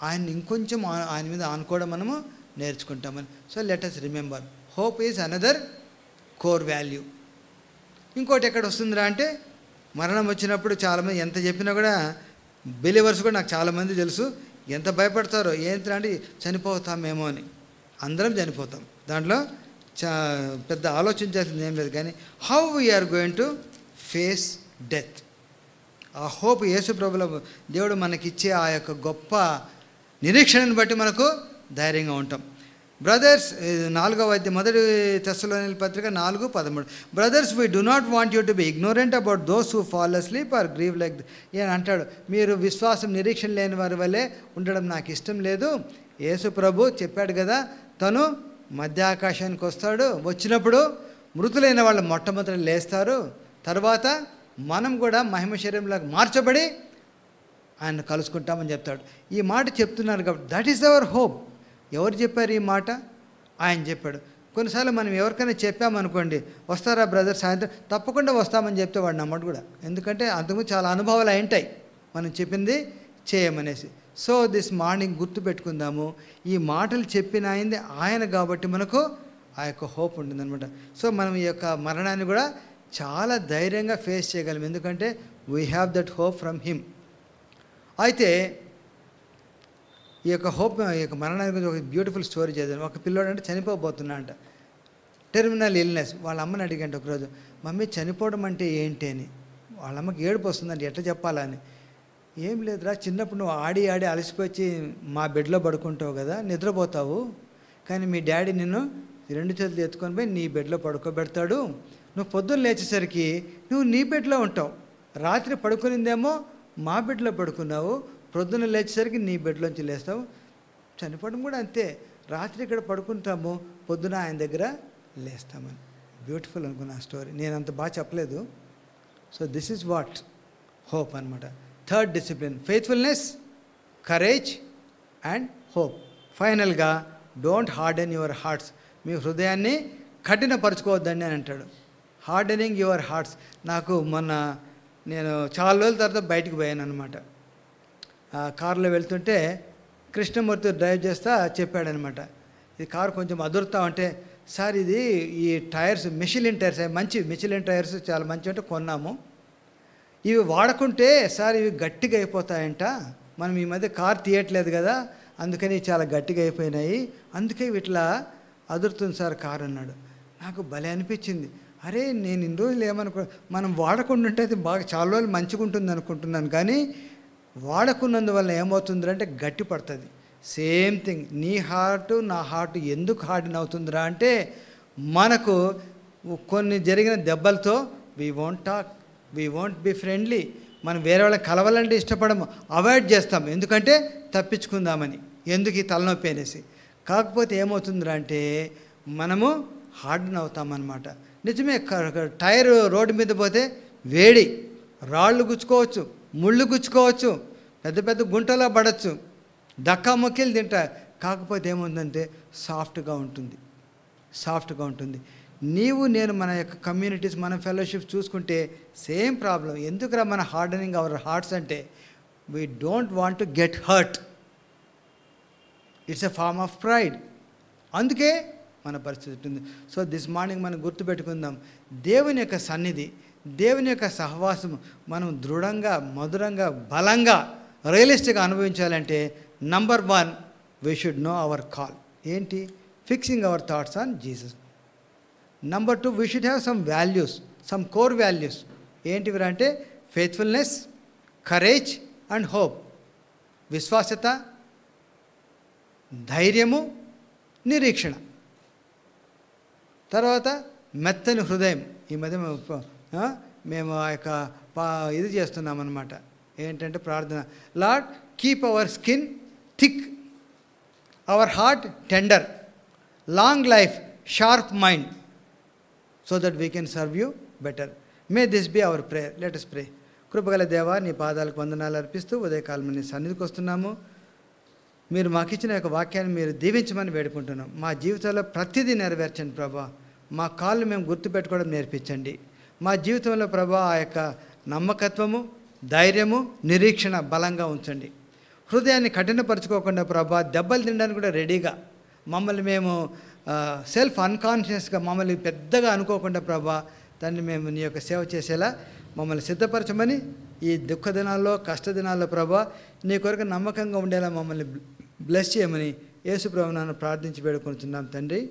ఆయన ఇంకొంచెం ఆయన మీద ఆనుకోవడం మనము నేర్చుకుంటామని so let us remember hope is another core value ఇంకోటి ఎక్కడ వస్తుందిరా అంటే మరణం వచ్చినప్పుడు చాలామంది ఎంత చెప్పినా కూడా బిలీవర్స్ కూడా నాకు చాలామంది తెలుసు ఎంత భయపడతారో ఏంటి అంటే చనిపోతామేమో అని. అందరం చనిపోతాం. దాంట్లో చా పెద్ద ఆలోచించాల్సింది ఏం లేదు కానీ how we're going to face death ఆ హోప్ యేసు ప్రభుల దేవుడు మనకిచ్చే ఆ యొక్క గొప్ప నిరీక్షణను బట్టి మనకు ధైర్యంగా ఉంటాం. బ్రదర్స్ eh, నాలుగవ అధ్యాయం మొదటి తెస్సలోని పత్రిక నాలుగు పదమూడు. Brothers we do not want you to be ignorant about those who fall sleep or grieve like ఈయన అంటాడు మీరు విశ్వాసం నిరీక్షణ లేని వారి వల్లే ఉండడం నాకు ఇష్టం లేదు. యేసు ప్రభు చెప్పాడు కదా తను మధ్య ఆకాశానికి వస్తాడు. వచ్చినప్పుడు మృతులైన వాళ్ళు మొట్టమొదటి లేస్తారు. తర్వాత మనం కూడా మహిమ శరీరంలోకి మార్చబడి ఆయన కలుసుకుంటామని చెప్తాడు. ఈ మాట చెప్తున్నారు కాబట్టి దట్ ఈస్ అవర్ హోప్ ఎవరు చెప్పారు ఈ మాట? ఆయన చెప్పాడు. కొన్నిసార్లు మనం ఎవరికైనా చెప్పామనుకోండి వస్తారా బ్రదర్ సాయంత్రం? తప్పకుండా వస్తామని చెప్తే వాడు నమ్మడు కూడా. ఎందుకంటే అంతకు చాలా అనుభవాలు అయి ఉంటాయి మనం చెప్పింది చేయమనేసి. సో దిస్ మార్నింగ్ గుర్తు పెట్టుకుందాము. ఈ మాటలు చెప్పిన అయింది ఆయన కాబట్టి మనకు ఆ యొక్క హోప్ ఉంటుందన్నమాట. సో మనం ఈ యొక్క మరణాన్ని కూడా చాలా ధైర్యంగా ఫేస్ చేయగలం. ఎందుకంటే we have that hope from him అయితే ఈ యొక్క హోప్ ఈ యొక్క మరణానికి గురించి ఒక బ్యూటిఫుల్ స్టోరీ చదివాను ఒక పిల్లోడు అంటే చనిపోబోతున్నా అంట టెర్మినల్ ఇల్నెస్ వాళ్ళ అమ్మని అడిగంట ఒకరోజు మమ్మీ చనిపోవడం అంటే ఏంటి అని? వాళ్ళ అమ్మకి ఏడుపు వస్తుందంటే ఎట్లా చెప్పాలని ఏం లేదురా చిన్నప్పుడు నువ్వు ఆడి ఆడి అలసిపోయి మా బెడ్లో పడుకుంటావు కదా నిద్రపోతావు. కానీ మీ డాడీ నిన్ను రెండు చేతులు ఎత్తుకొని పోయి నీ బెడ్లో పడుకోబెడతాడు. నువ్వు పొద్దున్న లేచేసరికి నువ్వు నీ బెడ్లో ఉంటావు. రాత్రి పడుకునిందేమో మా బెడ్లో పడుకున్నావు. ప్రొద్దున లేచేసరికి నీ బెడ్లోంచి లేస్తావు. చనిపోవడం కూడా అంతే. రాత్రి ఇక్కడ పడుకుంటాము పొద్దున ఆయన దగ్గర లేస్తామని. బ్యూటిఫుల్ అనుకున్న ఆ స్టోరీ నేను అంత బాగా చెప్పలేదు. So this is what hope అనమాట third discipline faithfulness courage and hope ఫైనల్గా డోంట్ హార్డెన్ యువర్ హార్ట్స్ మీ హృదయాన్ని కఠినపరచుకోవద్దండి అని అంటాడు. హార్డెనింగ్ యువర్ హార్ట్స్ నాకు మొన్న నేను చాలా రోజుల తర్వాత బయటికి పోయాను అనమాట కారులో వెళ్తుంటే కృష్ణమూర్తి డ్రైవ్ చేస్తా చెప్పాడనమాట. ఈ కారు కొంచెం అదురుతా ఉంటే సార్ ఇది ఈ టైర్స్ మిషిలిన్ టైర్స్ మంచి మిషిలిన్ టైర్స్ చాలా మంచి అంటే కొన్నాము. ఇవి వాడకుంటే సార్ ఇవి గట్టిగా అయిపోతాయంట. మనం ఈ మధ్య కార్ తీయట్లేదు కదా అందుకని చాలా గట్టిగా అయిపోయినాయి. అందుకే ఇట్లా అదురుతుంది సార్ కారు అన్నాడు. నాకు భలే అనిపించింది. అరే నేను ఇన్ని రోజులు ఏమనుకో మనం వాడకుండా ఉంటే అది బాగా చాలా రోజులు మంచిగా ఉంటుంది అనుకుంటున్నాను. కానీ వాడకున్నందువల్ల ఏమవుతుందంటే గట్టి పడుతుంది సేమ్ థింగ్ నీ హార్ట్ నా హార్ట్ ఎందుకు హార్డిన్ అవుతుందిరా అంటే మనకు కొన్ని జరిగిన దెబ్బలతో we won't talk we won't be friendly మనం వేరే వాళ్ళకి కలవాలంటే ఇష్టపడము అవాయిడ్ చేస్తాం. ఎందుకంటే తప్పించుకుందామని ఎందుకు ఈ తలనొప్పి అనేసి. కాకపోతే ఏమవుతుందిరా అంటే మనము హార్డన్ అవుతామన్నమాట. నిజమే టైర్ రోడ్డు మీద పోతే వేడి రాళ్ళు గుచ్చుకోవచ్చు. ముళ్ళు గుచ్చుకోవచ్చు పెద్ద పెద్ద గుంటలో పడవచ్చు దక్కాముక్కీలు మొక్కిలు కాకపోతే ఏముందంటే సాఫ్ట్గా ఉంటుంది. సాఫ్ట్గా ఉంటుంది. నీవు నేను మన యొక్క కమ్యూనిటీస్ మన ఫెలోషిప్ చూసుకుంటే సేమ్ ప్రాబ్లం ఎందుకురా మన హార్డనింగ్ అవర్ హార్ట్స్ అంటే we don't want to get hurt it's a form of pride అందుకే మన పరిస్థితి ఉంటుంది. సో దిస్ మార్నింగ్ మనం గుర్తుపెట్టుకుందాం. దేవుని యొక్క సన్నిధి దేవుని యొక్క సహవాసం మనం దృఢంగా మధురంగా బలంగా రియలిస్టిక్గా అనుభవించాలంటే number one we should know our call ఏంటి? Fixing our thoughts on Jesus. Number two we should have some values some core values ఏంటివి అంటే ఫెయిత్ఫుల్నెస్ కరేజ్ అండ్ హోప్ విశ్వాసత ధైర్యము నిరీక్షణ. తర్వాత మెత్తని హృదయం. ఈ మధ్య మేము ఆ, యొక్క పా ఇది చేస్తున్నామన్నమాట. ఏంటంటే ప్రార్థన. Lord keep our skin thick our heart tender long life sharp mind so that we can serve you better. May this be our prayer. Let pray కృపగల దేవా నీ పాదాలకు వందనాలు అర్పిస్తూ ఉదయకాలం నీ సన్నిధికి వస్తున్నాము. మీరు మాకు ఇచ్చిన యొక్క వాక్యాన్ని మీరు దీవించమని వేడుకుంటున్నాం. మా జీవితంలో ప్రతిదీ నెరవేర్చండి ప్రభా. మా కాళ్ళు మేము గుర్తుపెట్టుకోవడం నేర్పించండి. మా జీవితంలో ప్రభా ఆ యొక్క నమ్మకత్వము ధైర్యము నిరీక్షణ బలంగా ఉంచండి. హృదయాన్ని కఠినపరచుకోకుండా ప్రభా దెబ్బలు తినడానికి కూడా రెడీగా. మమ్మల్ని మేము సెల్ఫ్ అన్కాన్షియస్గా మమ్మల్ని పెద్దగా అనుకోకుండా ప్రభా దాన్ని మేము నీ యొక్క సేవ చేసేలా మమ్మల్ని సిద్ధపరచమని ఈ దుఃఖ దినాల్లో కష్ట దినాల్లో ప్రభా నీ కొరకు నమ్మకంగా ఉండేలా మమ్మల్ని బ్లెస్ చేయమని యేసు ప్రభు నాన్న ప్రార్థించి వేడుకుంటున్నాం తండ్రి.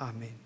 ఆమెన్.